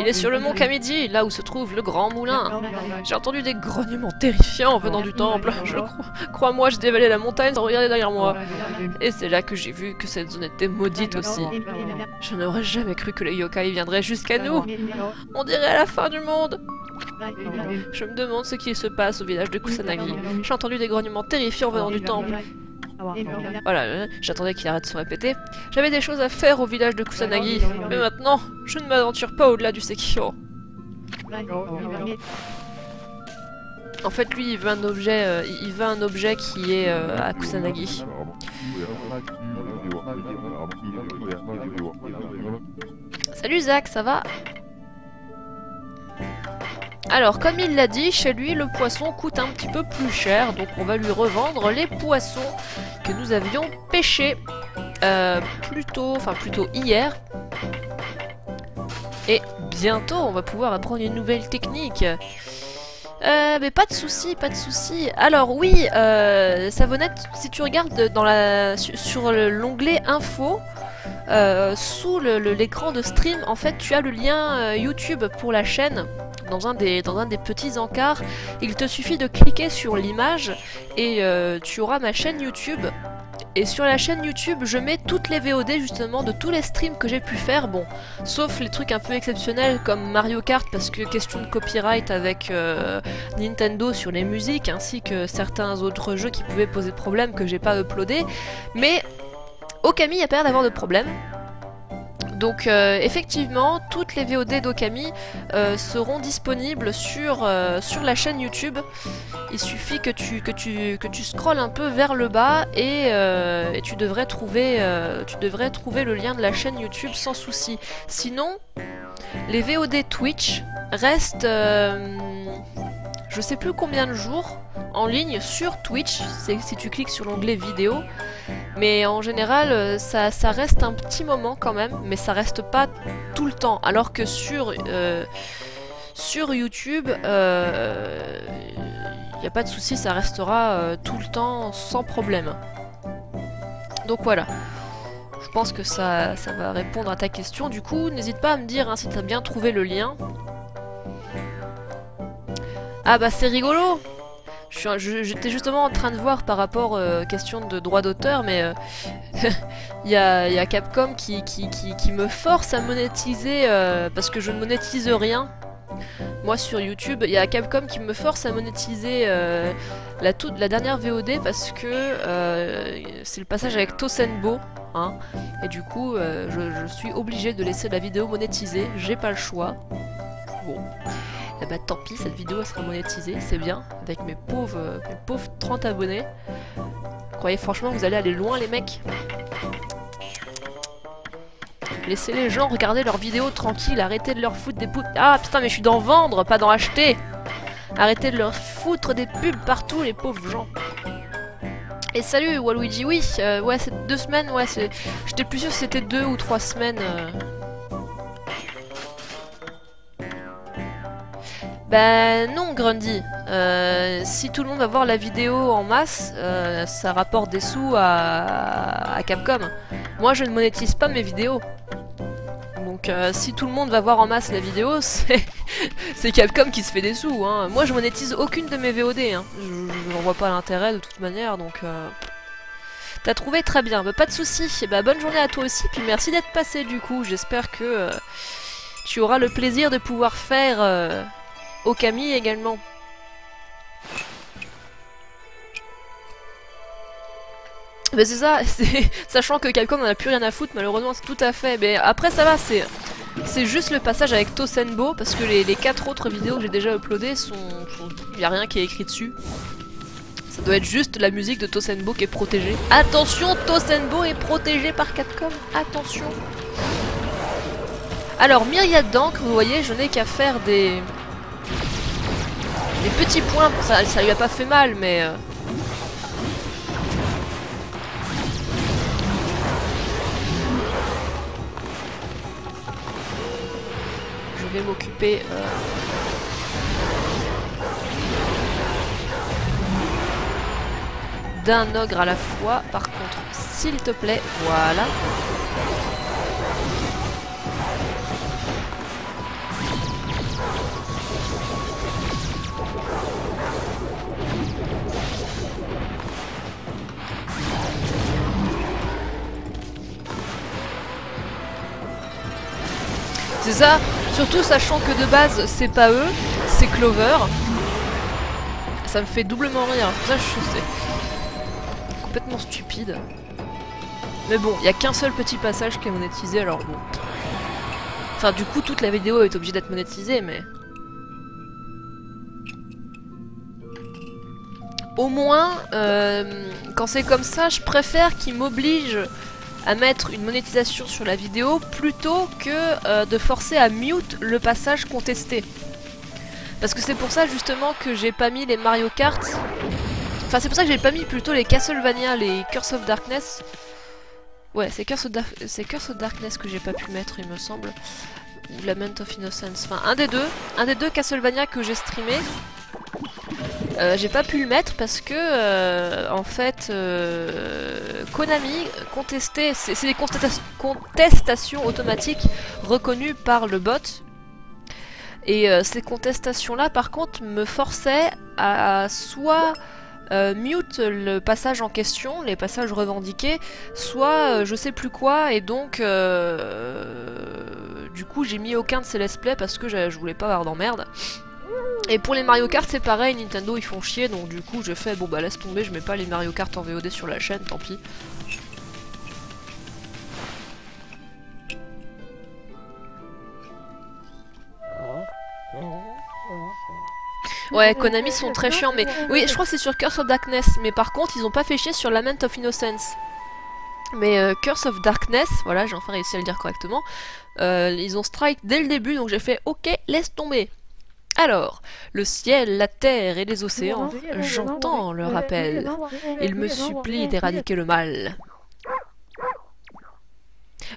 Il est sur le mont Kamiji, là où se trouve le grand moulin. J'ai entendu des grognements terrifiants venant du temple. Je crois, crois-moi, j'ai dévalé la montagne sans regarder derrière moi. Et c'est là que j'ai vu que cette zone était maudite aussi. Je n'aurais jamais cru que les yokai viendraient jusqu'à nous. On dirait à la fin du monde. Je me demande ce qui se passe au village de Kusanagi. J'ai entendu des grognements terrifiants venant du temple. Voilà, euh, j'attendais qu'il arrête de se répéter. J'avais des choses à faire au village de Kusanagi, mais maintenant, je ne m'aventure pas au-delà du Sekiro. En fait, lui, il veut un objet, euh, il veut un objet qui est euh, à Kusanagi. Salut Zach, ça va? Alors, comme il l'a dit, chez lui, le poisson coûte un petit peu plus cher, donc on va lui revendre les poissons que nous avions pêchés euh, plutôt, enfin plutôt hier. Et bientôt, on va pouvoir apprendre une nouvelle technique. Euh, mais pas de souci, pas de souci. Alors oui, euh, Savonnette, si tu regardes sur l'onglet info, euh, sous l'écran de stream, en fait, tu as le lien YouTube pour la chaîne dans un des, petits encarts. Il te suffit de cliquer sur l'image et euh, tu auras ma chaîne YouTube. Et sur la chaîne YouTube, je mets toutes les VOD justement de tous les streams que j'ai pu faire. Bon, sauf les trucs un peu exceptionnels comme Mario Kart parce que question de copyright avec euh, Nintendo sur les musiques ainsi que certains autres jeux qui pouvaient poser problème que j'ai pas uploadé. Mais Okami a pas l'air d'avoir de problème. Donc euh, effectivement, toutes les VOD d'Okami euh, seront disponibles sur, euh, sur la chaîne YouTube. Il suffit que tu, que, scrolles un peu vers le bas et, tu, devrais trouver, tu devrais trouver le lien de la chaîne YouTube sans souci. Sinon, les VOD Twitch restent je sais plus combien de jours en ligne sur Twitch, si tu cliques sur l'onglet vidéo. Mais en général, euh, ça, reste un petit moment quand même, mais ça reste pas tout le temps. Alors que sur, euh, YouTube, il euh, n'y a pas de souci, ça restera tout le temps sans problème. Donc voilà. Je pense que ça, ça va répondre à ta question. Du coup, n'hésite pas à me dire hein, si tu as bien trouvé le lien. Ah bah c'est rigolo J'étais justement en train de voir par rapport euh, question de droit d'auteur, mais euh, (laughs) il y, a, Capcom qui, me force à monétiser euh, parce que je ne monétise rien. moi sur YouTube, il y a Capcom qui me force à monétiser euh, la, dernière VOD parce que c'est le passage avec Tosenbo. Hein, et du coup, je, suis obligée de laisser la vidéo monétisée. J'ai pas le choix. Bon. Et eh bah tant pis, cette vidéo sera monétisée, c'est bien, avec mes pauvres, mes pauvres 30 abonnés. Croyez franchement vous allez aller loin les mecs Laissez les gens regarder leurs vidéos tranquilles, arrêtez de leur foutre des pubs. Ah putain, mais je suis dans vendre, pas dans acheter. Arrêtez de leur foutre des pubs partout, les pauvres gens. Et salut Waluigi, oui, euh, ouais, c'est deux semaines, ouais, j'étais plus sûr que c'était deux ou trois semaines. Euh. Ben non, Grundy. Euh, si tout le monde va voir la vidéo en masse, ça rapporte des sous à Capcom. Moi, je ne monétise pas mes vidéos. Donc euh, si tout le monde va voir en masse la vidéo, (laughs) c'est Capcom qui se fait des sous. Hein. Moi je monétise aucune de mes VOD. Hein. Je n'en vois pas l'intérêt de toute manière, donc... Euh... T'as trouvé très bien, bah, pas de soucis. Bah, bonne journée à toi aussi, puis merci d'être passé du coup. J'espère que euh, tu auras le plaisir de pouvoir faire euh, Okami également. Mais c'est ça, (laughs) sachant que Capcom n'en a plus rien à foutre, malheureusement c'est tout à fait. Mais après ça va, c'est juste le passage avec Tosenbo, parce que les, quatre autres vidéos que j'ai déjà uploadées sont... Il n'y a rien qui est écrit dessus. Ça doit être juste la musique de Tosenbo qui est protégée. Attention, Tosenbo est protégé par Capcom, attention Alors, Myriad d'encre, vous voyez, je n'ai qu'à faire des... Des petits points, ça, lui a pas fait mal, mais... Euh, m'occuper euh, d'un ogre à la fois. Par contre, s'il te plaît, voilà. C'est ça Surtout sachant que de base, c'est pas eux, c'est Clover. Ça me fait doublement rire. Ça, je sais. Complètement stupide. Mais bon, il y a qu'un seul petit passage qui est monétisé, alors bon. Enfin, du coup, toute la vidéo est obligée d'être monétisée, mais... Au moins, euh, quand c'est comme ça, je préfère qu'ils m'obligent à mettre une monétisation sur la vidéo plutôt que euh, de forcer à mute le passage contesté. Parce que c'est pour ça justement que j'ai pas mis les Mario Kart. Enfin c'est pour ça que j'ai pas mis plutôt les Castlevania, les Curse of Darkness. Ouais c'est Curse, Curse, of Darkness que j'ai pas pu mettre il me semble. Ou Lament of Innocence. Enfin un des deux. Un des deux Castlevania que j'ai streamé. Euh, j'ai pas pu le mettre parce que euh, en fait euh, Konami contestait, c'est des contestations automatiques reconnues par le bot et ces contestations là par contre me forçaient à soit mute le passage en question, les passages revendiqués, soit je sais plus quoi et donc du coup j'ai mis aucun de ces let's play parce que je voulais pas avoir d'emmerde. Et pour les Mario Kart c'est pareil, Nintendo ils font chier donc du coup je fais bon bah laisse tomber, je mets pas les Mario Kart en VOD sur la chaîne, tant pis. Ouais, Konami sont très chiants, mais oui, je crois que c'est sur Curse of Darkness, mais par contre, ils ont pas fait chier sur Lament of Innocence. Mais euh, Curse of Darkness, voilà, j'ai enfin réussi à le dire correctement, euh, ils ont strike dès le début, donc j'ai fait ok, laisse tomber. Alors, le ciel, la terre et les océans, j'entends leur appel. Ils me supplient d'éradiquer le mal.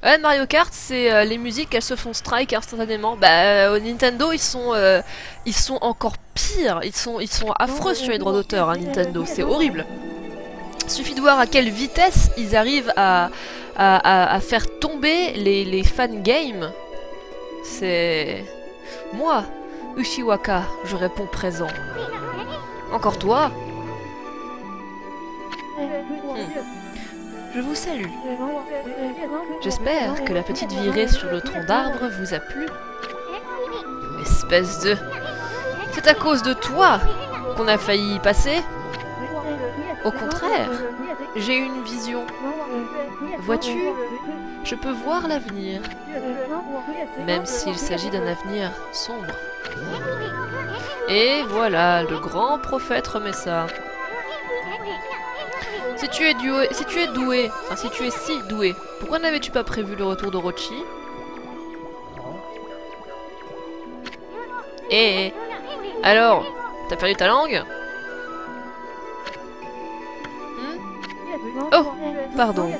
Ouais, Mario Kart, c'est euh, les musiques, elles se font strike instantanément. Bah, euh, au Nintendo, ils sont, euh, ils sont encore pires. Ils sont, ils sont affreux sur les droits d'auteur, hein, Nintendo. C'est horrible. Suffit de voir à quelle vitesse ils arrivent à, à, faire tomber les, les fan games. C'est... Moi, Ushiwaka, je réponds présent. Encore toi? Je vous salue. J'espère que la petite virée sur le tronc d'arbre vous a plu. Espèce de... C'est à cause de toi qu'on a failli y passer Au contraire, j'ai une vision. Vois-tu, je peux voir l'avenir, même s'il s'agit d'un avenir sombre. Et voilà, le grand prophète remet ça. Si tu es doué, si tu es doué, si tu es si doué, pourquoi n'avais-tu pas prévu le retour d'Orochi Eh Alors, t'as perdu ta langue? Hmm? Oh, pardon.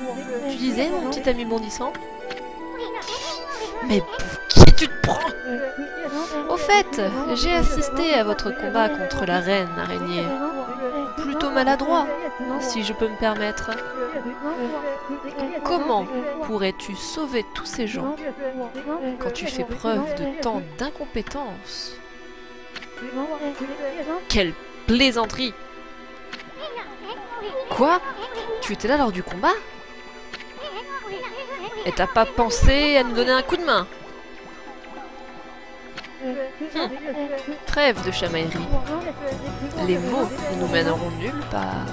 Tu disais, mon petit ami bondissant? Mais pour qui tu te prends? Au fait, j'ai assisté à votre combat contre la reine araignée. Plutôt maladroit, si je peux me permettre. Comment pourrais-tu sauver tous ces gens quand tu fais preuve de tant d'incompétence? Quelle plaisanterie! Quoi? Tu étais là lors du combat? Et t'as pas pensé à nous donner un coup de main? Trêve de chamaillerie. Les mots ne nous mèneront nulle part.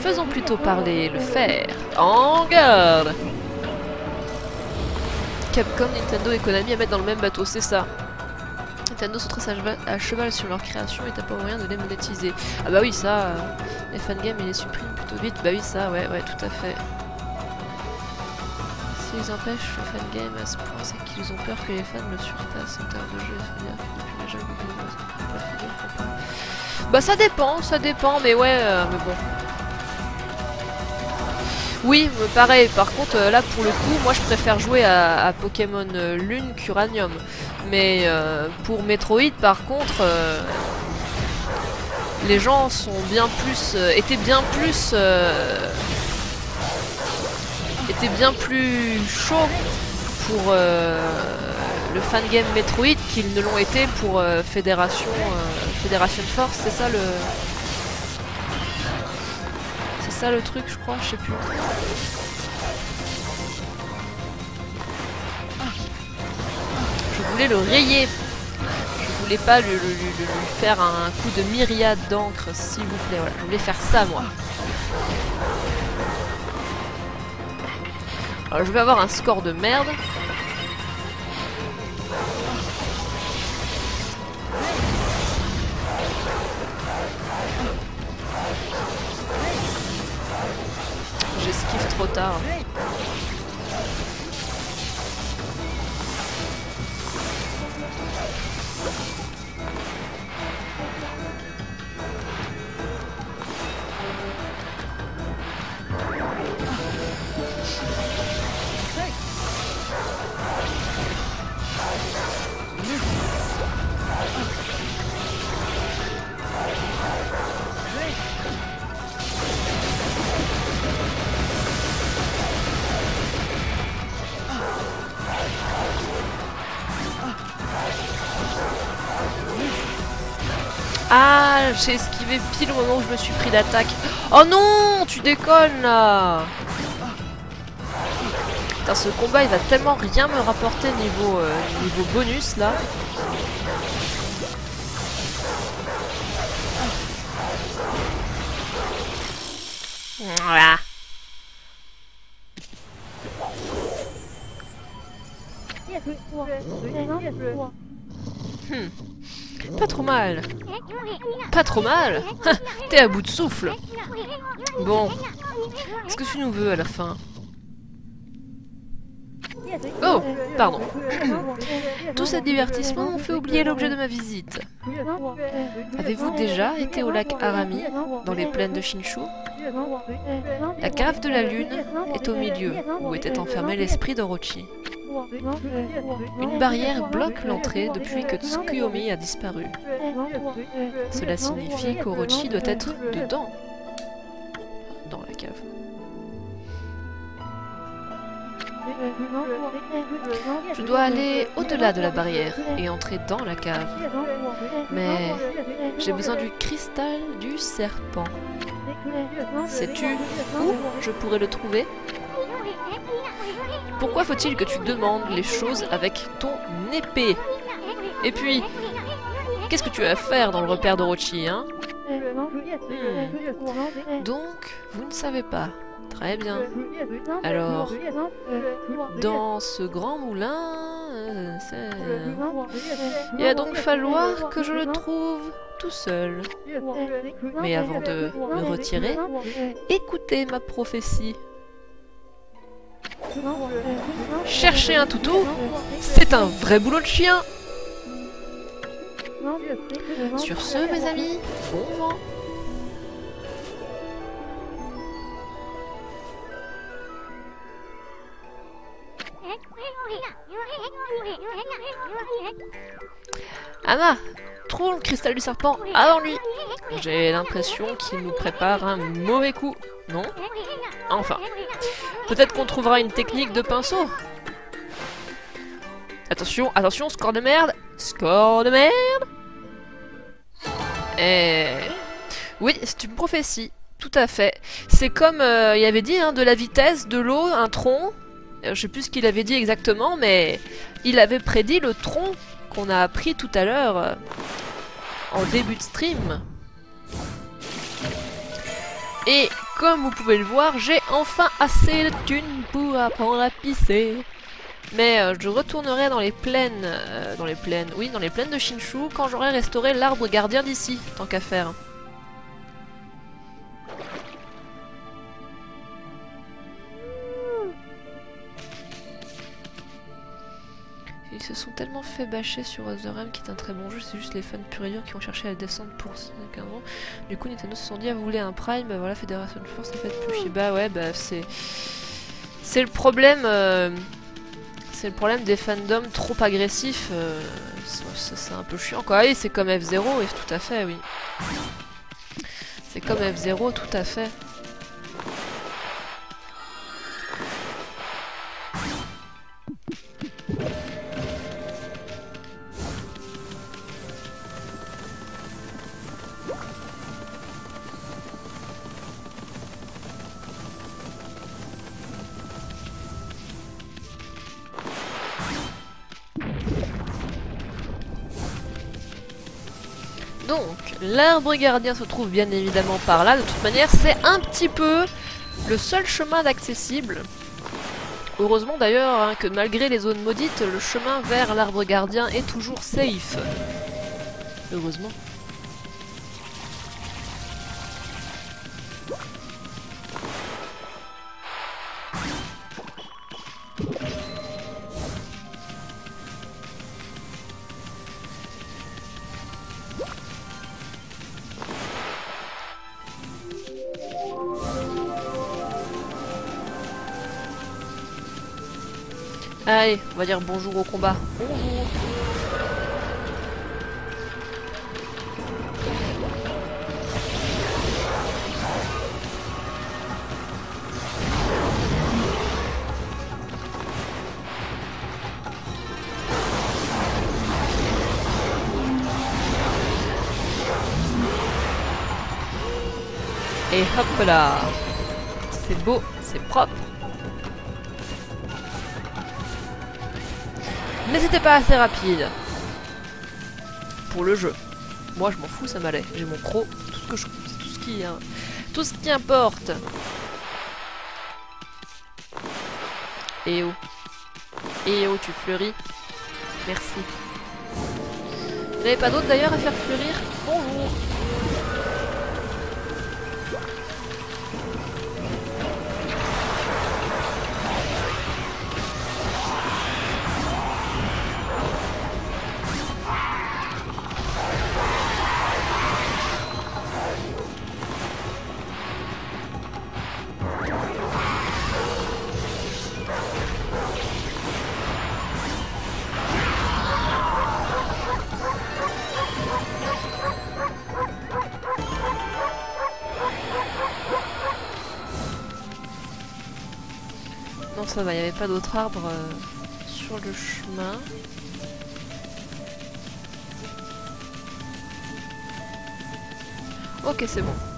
Faisons plutôt parler le fer. En garde Capcom, Nintendo et Konami à mettre dans le même bateau, c'est ça. Nintendo sont très à cheval sur leur création et t'as pas moyen de les monétiser. Ah bah oui, ça, euh, les fangames, ils les suppriment plutôt vite. Bah oui, ça, ouais, ouais, tout à fait. S'ils empêchent le fangame à ce point, c'est qu'ils ont peur que les fans le surpassent en termes de jeu. C'est-à-dire que depuis les Google, Bah ça dépend, ça dépend, mais ouais, euh, mais bon. Oui, pareil, par contre, euh, là pour le coup, moi je préfère jouer à, Pokémon euh, Lune qu'Uranium. Mais pour Metroid, par contre, les gens sont bien plus, étaient bien plus, étaient bien plus chauds pour euh, le fangame Metroid qu'ils ne l'ont été pour euh, Fédération, euh, Fédération Force. C'est ça le, c'est ça le truc, je crois, je sais plus. Je voulais le rayer. Je voulais pas lui faire un coup de myriade d'encre, s'il vous plaît. Voilà, je voulais faire ça, moi. Je vais avoir un score de merde. J'esquive trop tard. Ah, j'ai esquivé pile au moment où je me suis pris d'attaque. Oh non, tu déconnes là Putain, ce combat il va tellement rien me rapporter niveau, euh, niveau bonus là. Voilà. Pas trop mal. Pas trop mal (laughs) T'es à bout de souffle. Bon, qu'est-ce que tu nous veux à la fin? Oh, pardon. (clears throat) Tout ce divertissement m'ont fait oublier l'objet de ma visite. Avez-vous déjà été au lac Arami, dans les plaines de Shinshu La cave de la lune est au milieu, où était enfermé l'esprit d'Orochi. Une barrière bloque l'entrée depuis que Tsukuyomi a disparu. Cela signifie qu'Orochi doit être dedans. Dans la cave. Je dois aller au-delà de la barrière et entrer dans la cave. Mais j'ai besoin du cristal du serpent. Sais-tu où je pourrais le trouver? Pourquoi faut-il que tu demandes les choses avec ton épée Et puis, qu'est-ce que tu vas faire dans le repère d'Orochi, hein Hmm. Donc, vous ne savez pas. Très bien. Alors, dans ce grand moulin, euh, il va donc falloir que je le trouve tout seul. Mais avant de me retirer, écoutez ma prophétie. Chercher un toutou, c'est un vrai boulot de chien. Sur ce, mes amis, bon vent. Anna, trouve le cristal du serpent avant lui. J'ai l'impression qu'il nous prépare un mauvais coup, non? Enfin, peut-être qu'on trouvera une technique de pinceau. Attention, attention, score de merde Score de merde Et... Oui, c'est une prophétie, tout à fait. C'est comme euh, il avait dit, hein, de la vitesse, de l'eau, un tronc. Euh, Je sais plus ce qu'il avait dit exactement, mais il avait prédit le tronc a appris tout à l'heure euh, en début de stream. Et comme vous pouvez le voir, j'ai enfin assez de thunes pour apprendre à pisser. Mais euh, je retournerai dans les plaines, euh, dans les plaines, oui, dans les plaines de Shinshu quand j'aurai restauré l'arbre gardien d'ici, tant qu'à faire. Ils se sont tellement fait bâcher sur Otherham qui est un très bon jeu, c'est juste les fans pur qui ont cherché à descendre pour 15 ans. Du coup, Nintendo se sont dit, ah, vous voulez un Prime, voilà, Fédération de Force, ça fait plus chier. Bah ouais, bah c'est. C'est le problème. euh, C'est le problème des fandoms trop agressifs. euh, C'est un peu chiant quoi. Oui, c'est comme F0, oui, tout à fait, oui. C'est comme F0, tout à fait. Donc, l'arbre gardien se trouve bien évidemment par là. De toute manière, c'est un petit peu le seul chemin d'accessible. Heureusement d'ailleurs hein, que malgré les zones maudites, le chemin vers l'arbre gardien est toujours safe. Heureusement. Allez, on va dire bonjour au combat. Bonjour. Et hop là C'est beau, c'est propre. Mais c'était pas assez rapide. Pour le jeu. Moi je m'en fous, ça m'allait. J'ai mon croc, tout ce que je. hein, ce qui importe. Et oh. Et oh, tu fleuris. Merci. Vous n'avez pas d'autre d'ailleurs à faire fleurir? Bonjour. Va, il n'y avait pas d'autres arbres euh, sur le chemin. Ok, c'est bon.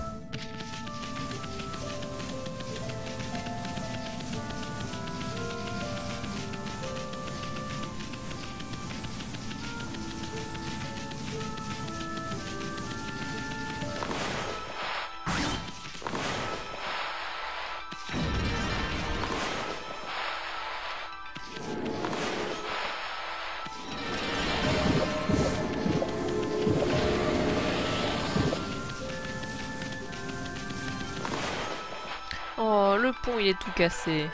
Cassé.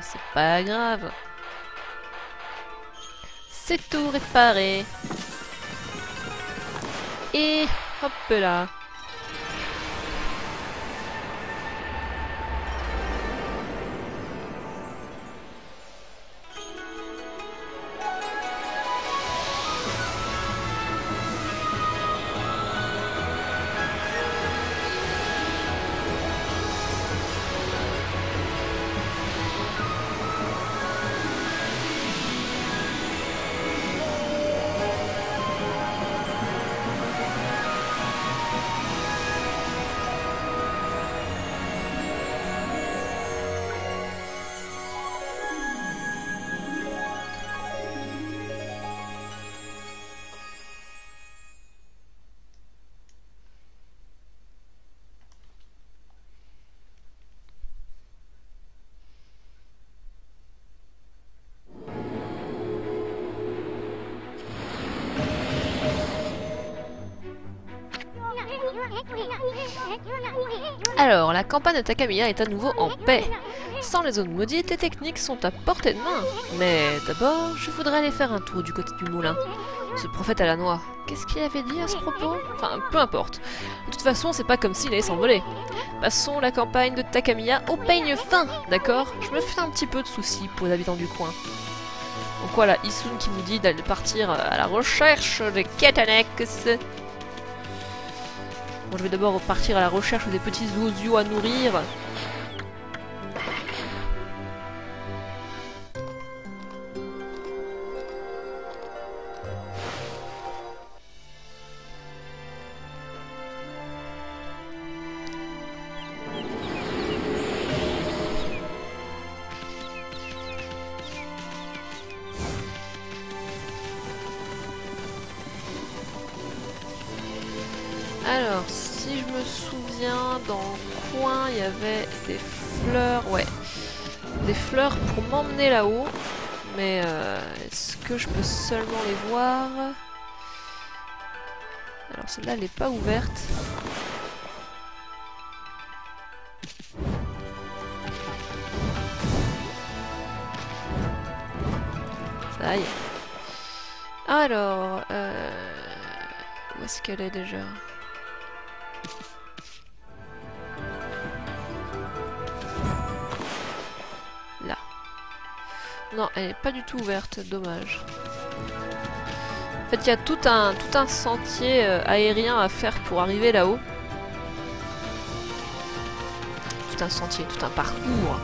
C'est pas grave. C'est tout réparé. Et hop là. Campagne de Takamiya est à nouveau en paix. Sans les zones maudites, les techniques sont à portée de main. Mais d'abord, je voudrais aller faire un tour du côté du moulin. Ce prophète à la noix, qu'est-ce qu'il avait dit à ce propos? Enfin, peu importe. De toute façon, c'est pas comme s'il allait s'envoler. Passons la campagne de Takamiya au peigne fin, d'accord? Je me fais un petit peu de soucis pour les habitants du coin. Donc voilà, Isun qui nous dit d'aller partir à la recherche des Ketanex. Bon, je vais d'abord partir à la recherche des petits oiseaux à nourrir. Dans le coin, il y avait des fleurs, ouais. Des fleurs pour m'emmener là-haut. Mais euh, est-ce que je peux seulement les voir? Alors celle-là, elle n'est pas ouverte. Ça y est. Alors, euh, où est-ce qu'elle est déjà? Non, elle n'est pas du tout ouverte, dommage. En fait, il y a tout un, tout un sentier euh, aérien à faire pour arriver là-haut. Tout un sentier, tout un parcours.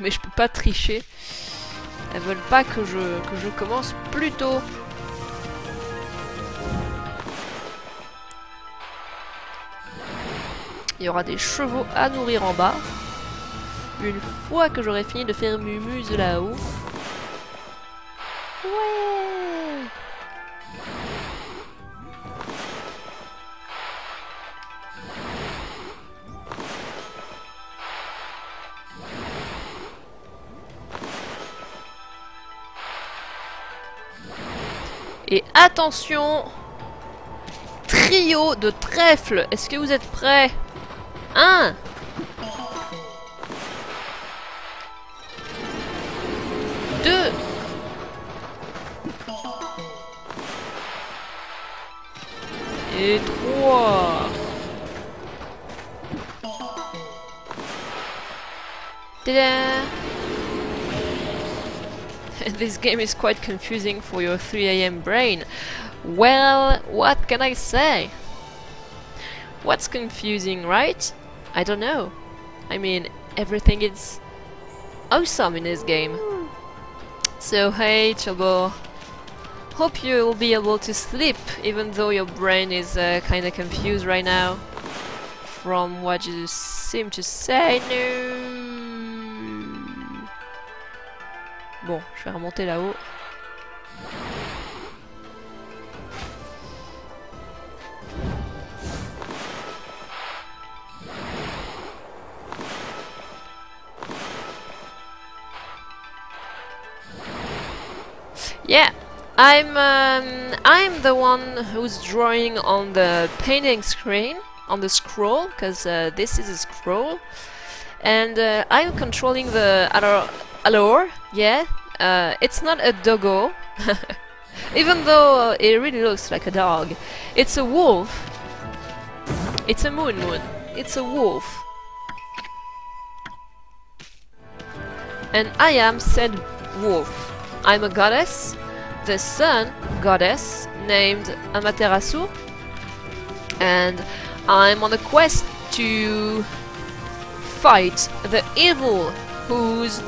Mais je peux pas tricher. Elles veulent pas que je, que je commence plus tôt. Il y aura des chevaux à nourrir en bas. Une fois que j'aurai fini de faire mumuse là-haut. Et attention Trio de trèfle Est-ce que vous êtes prêts? Un. Deux. Et trois. This game is quite confusing for your 3am brain. Well, what can I say? What's confusing, right? I don't know. I mean, everything is awesome in this game. So hey, Chobo. Hope you'll be able to sleep, even though your brain is uh, kinda confused right now. From what you seem to say, no. Bon, je vais remonter là-haut. Yeah, I'm um, I'm the one who's drawing on the painting screen on the scroll because uh, this is a scroll, and uh, I'm controlling the. Alor, yeah. Uh, it's not a doggo, (laughs) even though uh, it really looks like a dog. It's a wolf. It's a moon moon. It's a wolf. And I am said wolf. I'm a goddess, the sun goddess named Amaterasu, and I'm on a quest to fight the evil who's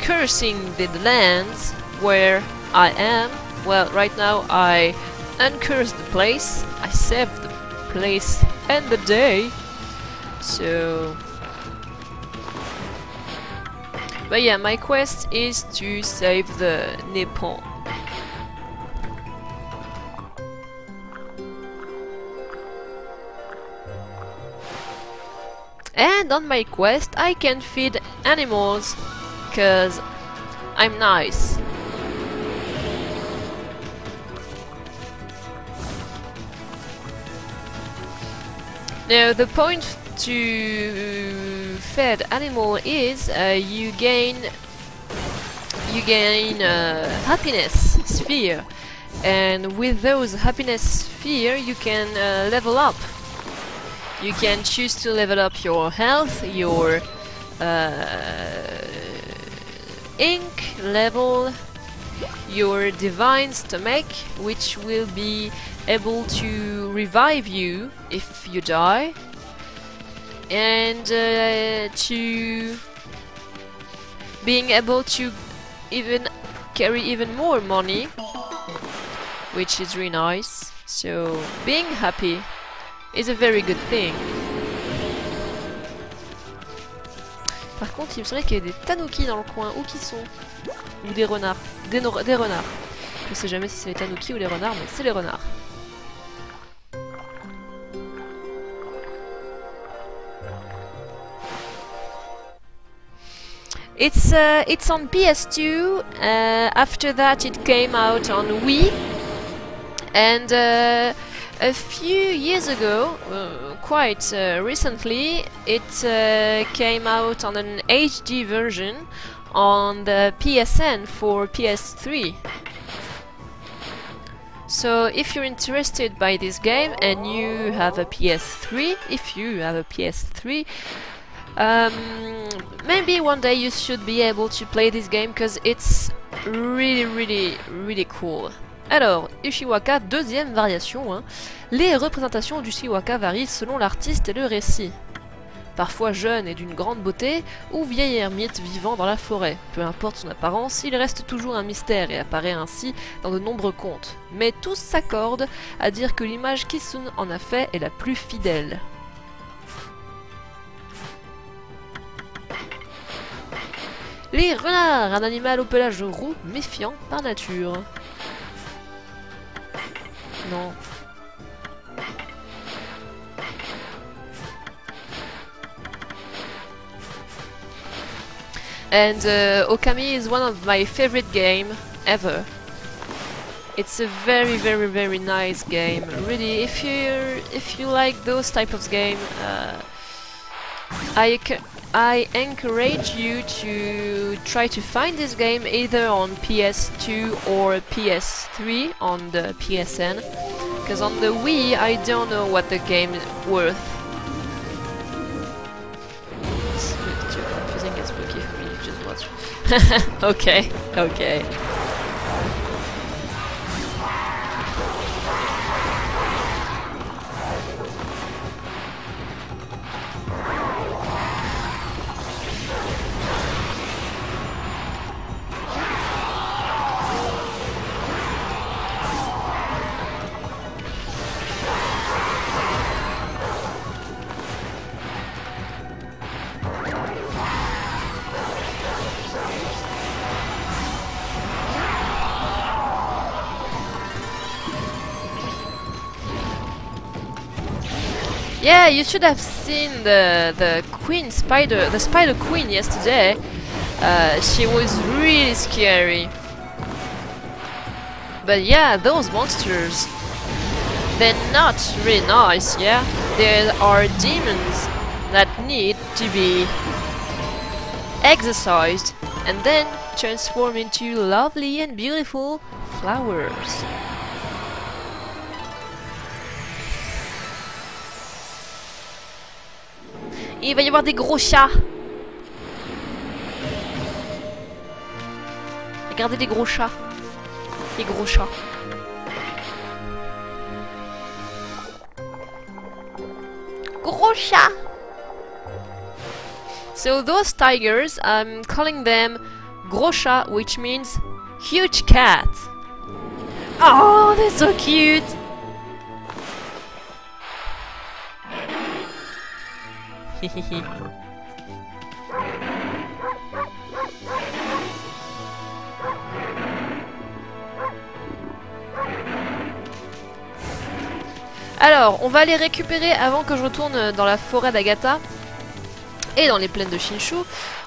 cursing the lands where I am. Well, right now I uncurse the place, I save the place and the day. So... But yeah, my quest is to save the Nippon. And on my quest I can feed animals, cause I'm nice. Now the point to fed animal is uh, you gain you gain uh, happiness sphere and with those happiness sphere you can uh, level up you can choose to level up your health your uh, ink level your divine stomach which will be able to revive you if you die and uh, to being able to even carry even more money which is really nice. So being happy is a very good thing. Par contre il me semblait qu'il y avait des tanuki dans le coin. Où qui sont? Ou des renards. Des, des renards. Je sais jamais si c'est les tanuki ou les renards mais c'est les renards. It's uh, it's on PS2. Uh, after that, it came out on Wii, and uh, a few years ago, uh, quite uh, recently, it uh, came out on an HD version on the PSN for PS3. So if you're interested by this game and you have a PS3, if you have a PS3, um, maybe one day you should be able to play this game because it's really really really cool. Alors, Ushiwaka, deuxième variation. Hein. Les représentations d'Ushiwaka varient selon l'artiste et le récit. Parfois jeune et d'une grande beauté, ou vieil ermite vivant dans la forêt. Peu importe son apparence, il reste toujours un mystère et apparaît ainsi dans de nombreux contes. Mais tous s'accordent à dire que l'image qu'Isun en a fait est la plus fidèle. Les renards, un animal au pelage roux, méfiant par nature. Non. And uh, Okami is one of my favorite game ever. It's a very, very, very nice game. Really, if you if you like those type of game, uh, I I encourage you to try to find this game either on PS2 or PS3 on the PSN because on the Wii I don't know what the game is worth. It's too confusing and spooky for me just watch. (laughs) okay, okay. You should have seen the the queen spider, the spider queen yesterday. Uh, she was really scary. But yeah, those monsters, they're not really nice, yeah? There are demons that need to be exercised and then transform into lovely and beautiful flowers. Il va y avoir des gros chats. Regardez les gros chats. Les gros chats. Gros chat. So those tigers, I'm calling them Grosha, which means huge cat. Oh, they're so cute. Alors, on va les récupérer avant que je retourne dans la forêt d'Agatha et dans les plaines de Shinshu.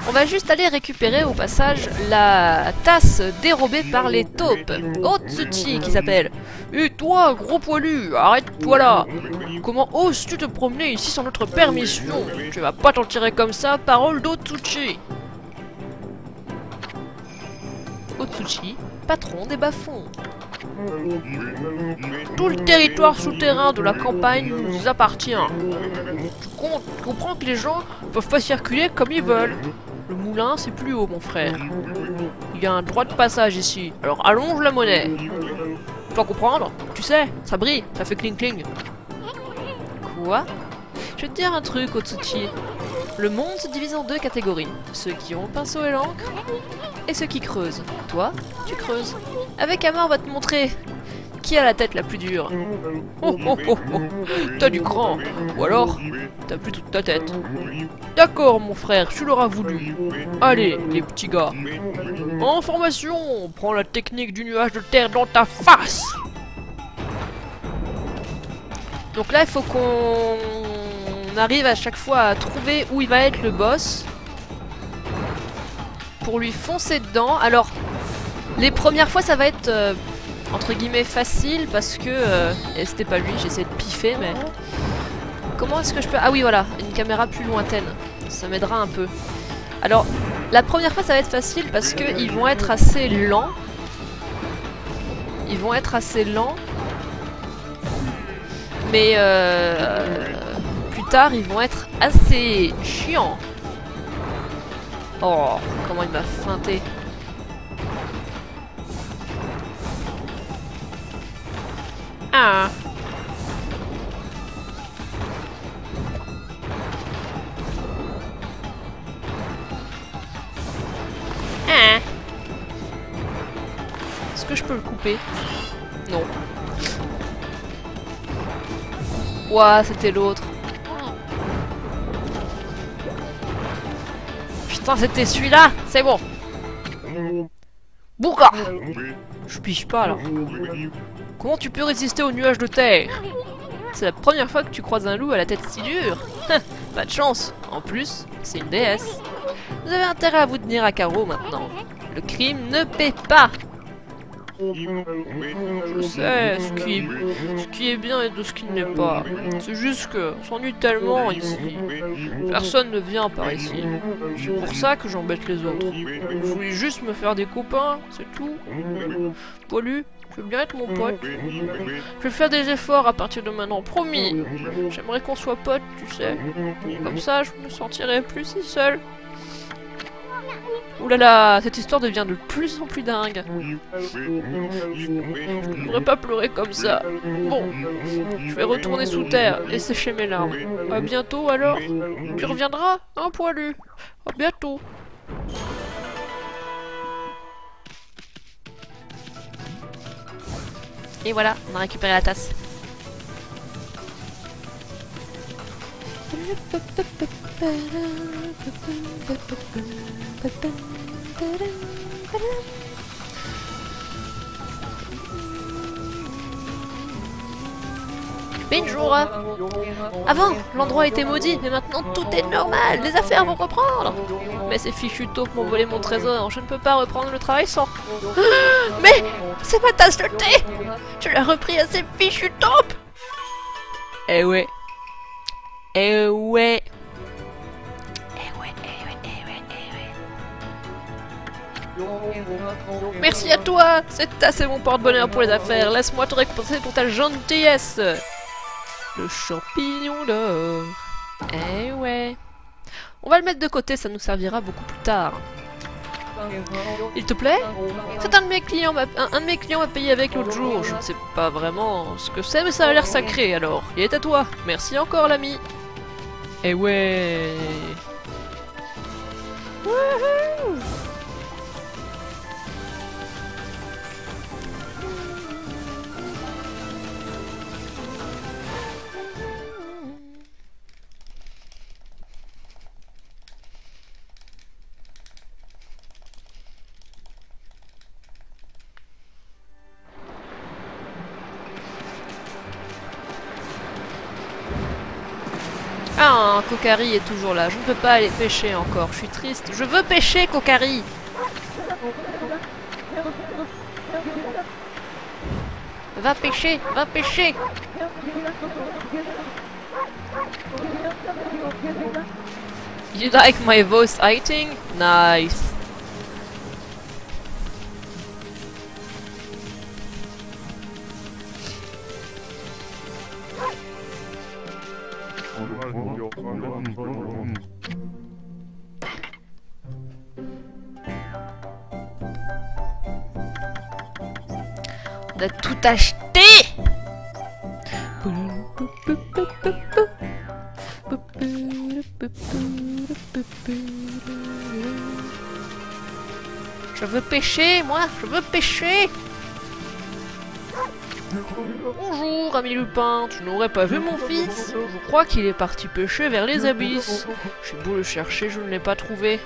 On va juste aller récupérer au passage la tasse dérobée par les taupes. Otsuchi qui s'appelle. Et toi, gros poilu, arrête-toi là Comment oses-tu te promener ici sans notre permission? Tu vas pas t'en tirer comme ça, parole d'Otsuchi Otsuchi, patron des bas-fonds. Tout le territoire souterrain de la campagne nous appartient. Tu, comprends que les gens peuvent pas circuler comme ils veulent. Le moulin, c'est plus haut, mon frère. Il y a un droit de passage ici. Alors allonge la monnaie. Tu dois comprendre? Tu sais, ça brille, ça fait cling cling. Quoi? Je vais te dire un truc, Otsuchi. Le monde se divise en deux catégories. Ceux qui ont pinceau et l'encre, et ceux qui creusent. Toi, tu creuses. Avec Amar, on va te montrer qui a la tête la plus dure. Oh oh oh oh T'as du cran Ou alors, t'as plus toute ta tête. D'accord, mon frère, tu l'auras voulu. Allez, les petits gars. En formation, prends la technique du nuage de terre dans ta face Donc là, il faut qu'on arrive à chaque fois à trouver où il va être le boss. Pour lui foncer dedans. Alors, les premières fois, ça va être... Euh, entre guillemets facile parce que euh, et c'était pas lui, j'essaie de piffer mais comment est-ce que je peux Ah oui voilà, une caméra plus lointaine. Ça m'aidera un peu. Alors, la première fois ça va être facile parce que ils vont être assez lents. Ils vont être assez lents. Mais euh, tard, ils vont être assez chiants. Oh, comment il m'a feinté. Ah. Ah. Est-ce que je peux le couper? Non. Ouah, c'était l'autre. Putain, c'était celui-là C'est bon. Bouka Je piche pas, alors. Comment tu peux résister aux nuages de terre? C'est la première fois que tu croises un loup à la tête si dure (laughs) Pas de chance En plus, c'est une déesse. Vous avez intérêt à vous tenir à carreau maintenant. Le crime ne paie pas je sais ce qui, est bien et de ce qui n'est pas. C'est juste que s'ennuie tellement ici. Personne ne vient par ici. C'est pour ça que j'embête les autres. Je voulais juste me faire des copains, c'est tout. Poilu, je veux bien être mon pote. Je vais faire des efforts à partir de maintenant, promis. J'aimerais qu'on soit potes, tu sais. Comme ça, je me sentirais plus si seul. Ouh là là, cette histoire devient de plus en plus dingue. Je ne devrais pas pleurer comme ça. Bon, je vais retourner sous terre et sécher mes larmes. A bientôt alors. Tu reviendras, un poilu. À bientôt. Et voilà, on a récupéré la tasse. Bonjour Avant, l'endroit était maudit, mais maintenant tout est normal, les affaires vont reprendre. Mais ces fichus taupes m'ont volé mon trésor, je ne peux pas reprendre le travail sans... (gasps) Mais C'est ma tasse de thé. Je l'ai repris à ces fichus taupes. Eh ouais. Eh ouais Merci à toi Cette tasse est mon porte-bonheur pour les affaires, laisse-moi te récompenser pour ta gentillesse le champignon d'or. Eh ouais. On va le mettre de côté, ça nous servira beaucoup plus tard. Il te plaît? C'est un de mes clients, un, de mes clients m'a payé avec l'autre jour. Je ne sais pas vraiment ce que c'est, mais ça a l'air sacré alors. Il est à toi. Merci encore l'ami. Eh ouais. Ah, Kokari est toujours là. Je ne peux pas aller pêcher encore. Je suis triste. Je veux pêcher, Kokari Va pêcher, va pêcher You like my voice acting? Nice. On a tout acheté. Je veux pêcher, moi Je veux pêcher Ami Lupin, tu n'aurais pas vu mon fils Je crois qu'il est parti pêcher vers les abysses. J'ai beau le chercher, je ne l'ai pas trouvé.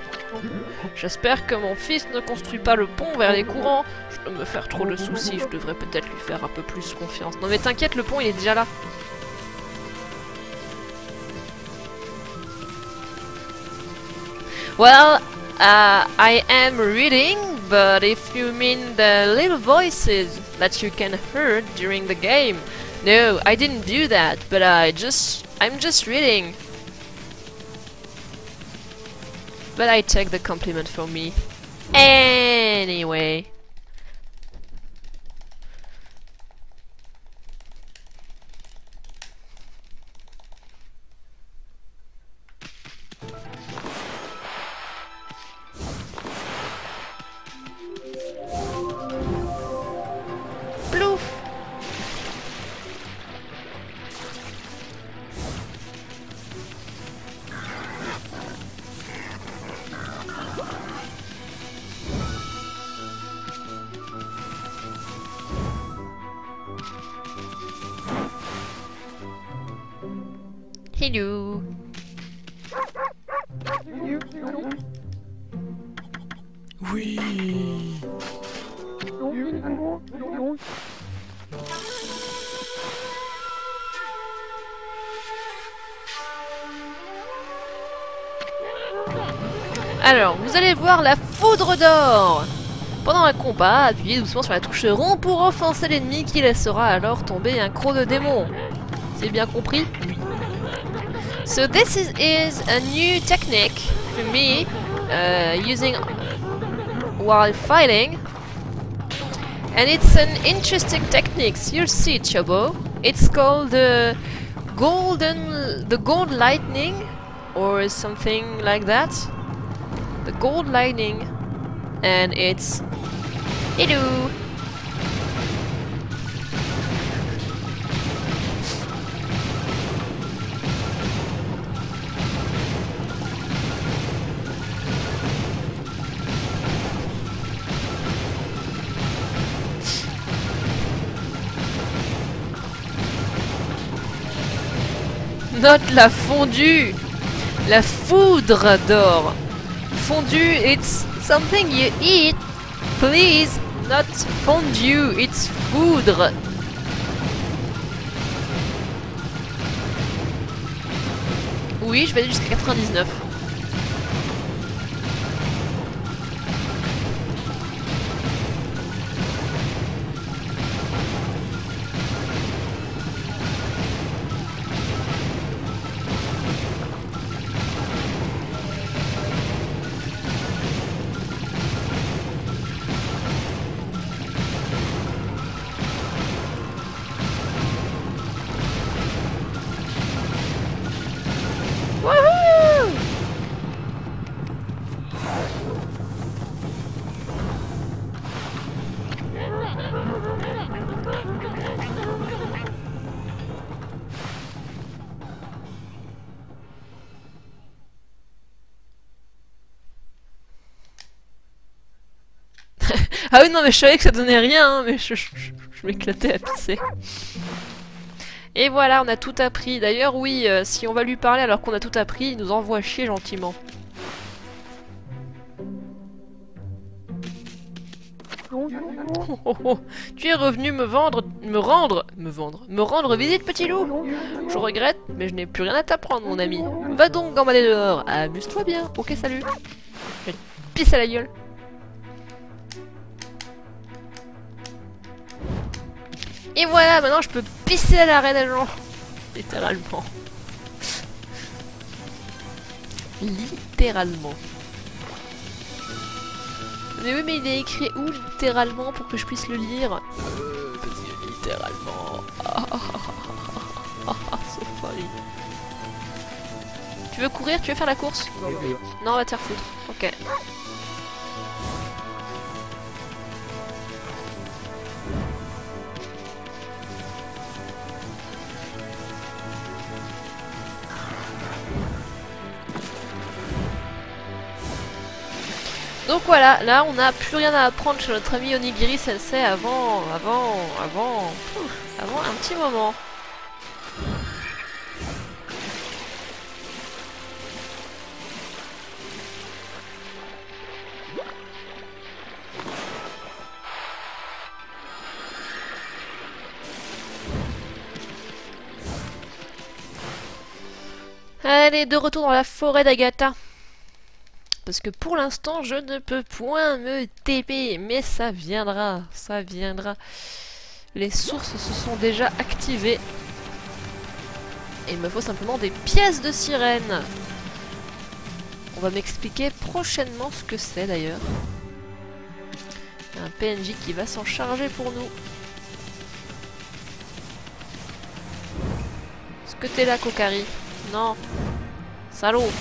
J'espère que mon fils ne construit pas le pont vers les courants. Je dois me faire trop de soucis, je devrais peut-être lui faire un peu plus confiance. Non mais t'inquiète, le pont il est déjà là. Well, uh, I am reading, but if you mean the little voices that you can hear during the game, no, I didn't do that, but I just, I'm just reading. But I take the compliment for me. Anyway. Vous allez voir la foudre d'or Pendant un combat, appuyez doucement sur la touche rond pour offenser l'ennemi qui laissera alors tomber un croc de démon. C'est bien compris? So this is, is a new technique for me uh, using while fighting and it's an interesting technique. You'll see, Chobo. It's called the golden, the gold lightning, or something like that. Gold lightning, and it's hello. Note la fondue La foudre d'or fondue, it's something you eat. Please, not fondue, it's foudre. Oui, je vais aller jusqu'à 99. Ah oui, non, mais je savais que ça donnait rien, hein, mais je, m'éclatais à pisser. Et voilà, on a tout appris. D'ailleurs, oui, euh, si on va lui parler alors qu'on a tout appris, il nous envoie chier gentiment. Oh, oh, oh. Tu es revenu me vendre, me rendre, me vendre, me rendre visite, petit loup. Je regrette, mais je n'ai plus rien à t'apprendre, mon ami. Va donc gambader dehors. Amuse-toi bien. Ok, salut. Pisser à la gueule. Et voilà, maintenant je peux pisser à l'arrêt des gens. Littéralement. Littéralement. Mais oui, mais il est écrit où littéralement pour que je puisse le lire? Euh, littéralement. Ah, ah, ah, ah, c'est folie. Tu veux courir? Tu veux faire la course? Non, on va te faire foutre. Ok. Donc voilà, là on n'a plus rien à apprendre chez notre ami Onigiri Sensei avant, avant, avant, avant un petit moment. Allez, de retour dans la forêt d'Agatha. Parce que pour l'instant, je ne peux point me TP, mais ça viendra, ça viendra. Les sources se sont déjà activées. Et il me faut simplement des pièces de sirène. On va m'expliquer prochainement ce que c'est d'ailleurs. Un PNJ qui va s'en charger pour nous. Est-ce que t'es là, Kokari Non. Salaud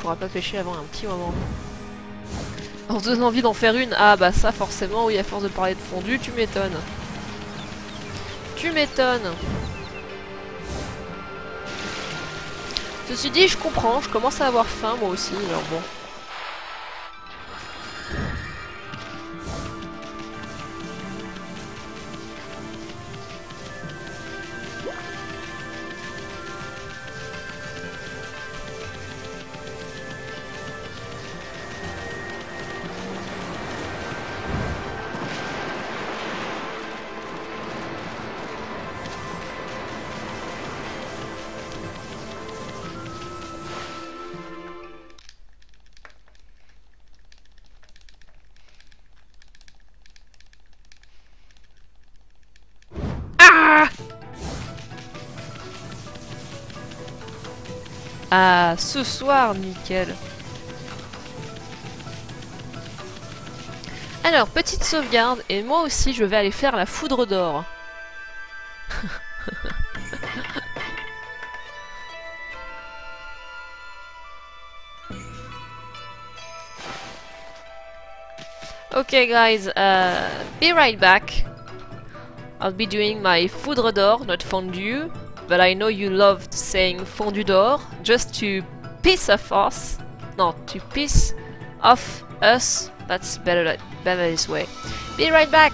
pourra pas pêcher avant un petit moment. On se donne envie d'en faire une. Ah bah ça forcément, oui, à force de parler de fondu, tu m'étonnes. Tu m'étonnes. Ceci dit, je comprends, je commence à avoir faim moi aussi, alors bon. Ah, ce soir, nickel. Alors, petite sauvegarde, et moi aussi je vais aller faire la foudre d'or. (laughs) okay guys, uh, be right back. I'll be doing my foudre d'or, not fondue, but I know you loved saying fondue d'or, just to piss off us. No, to piss off us. That's better, better this way. Be right back!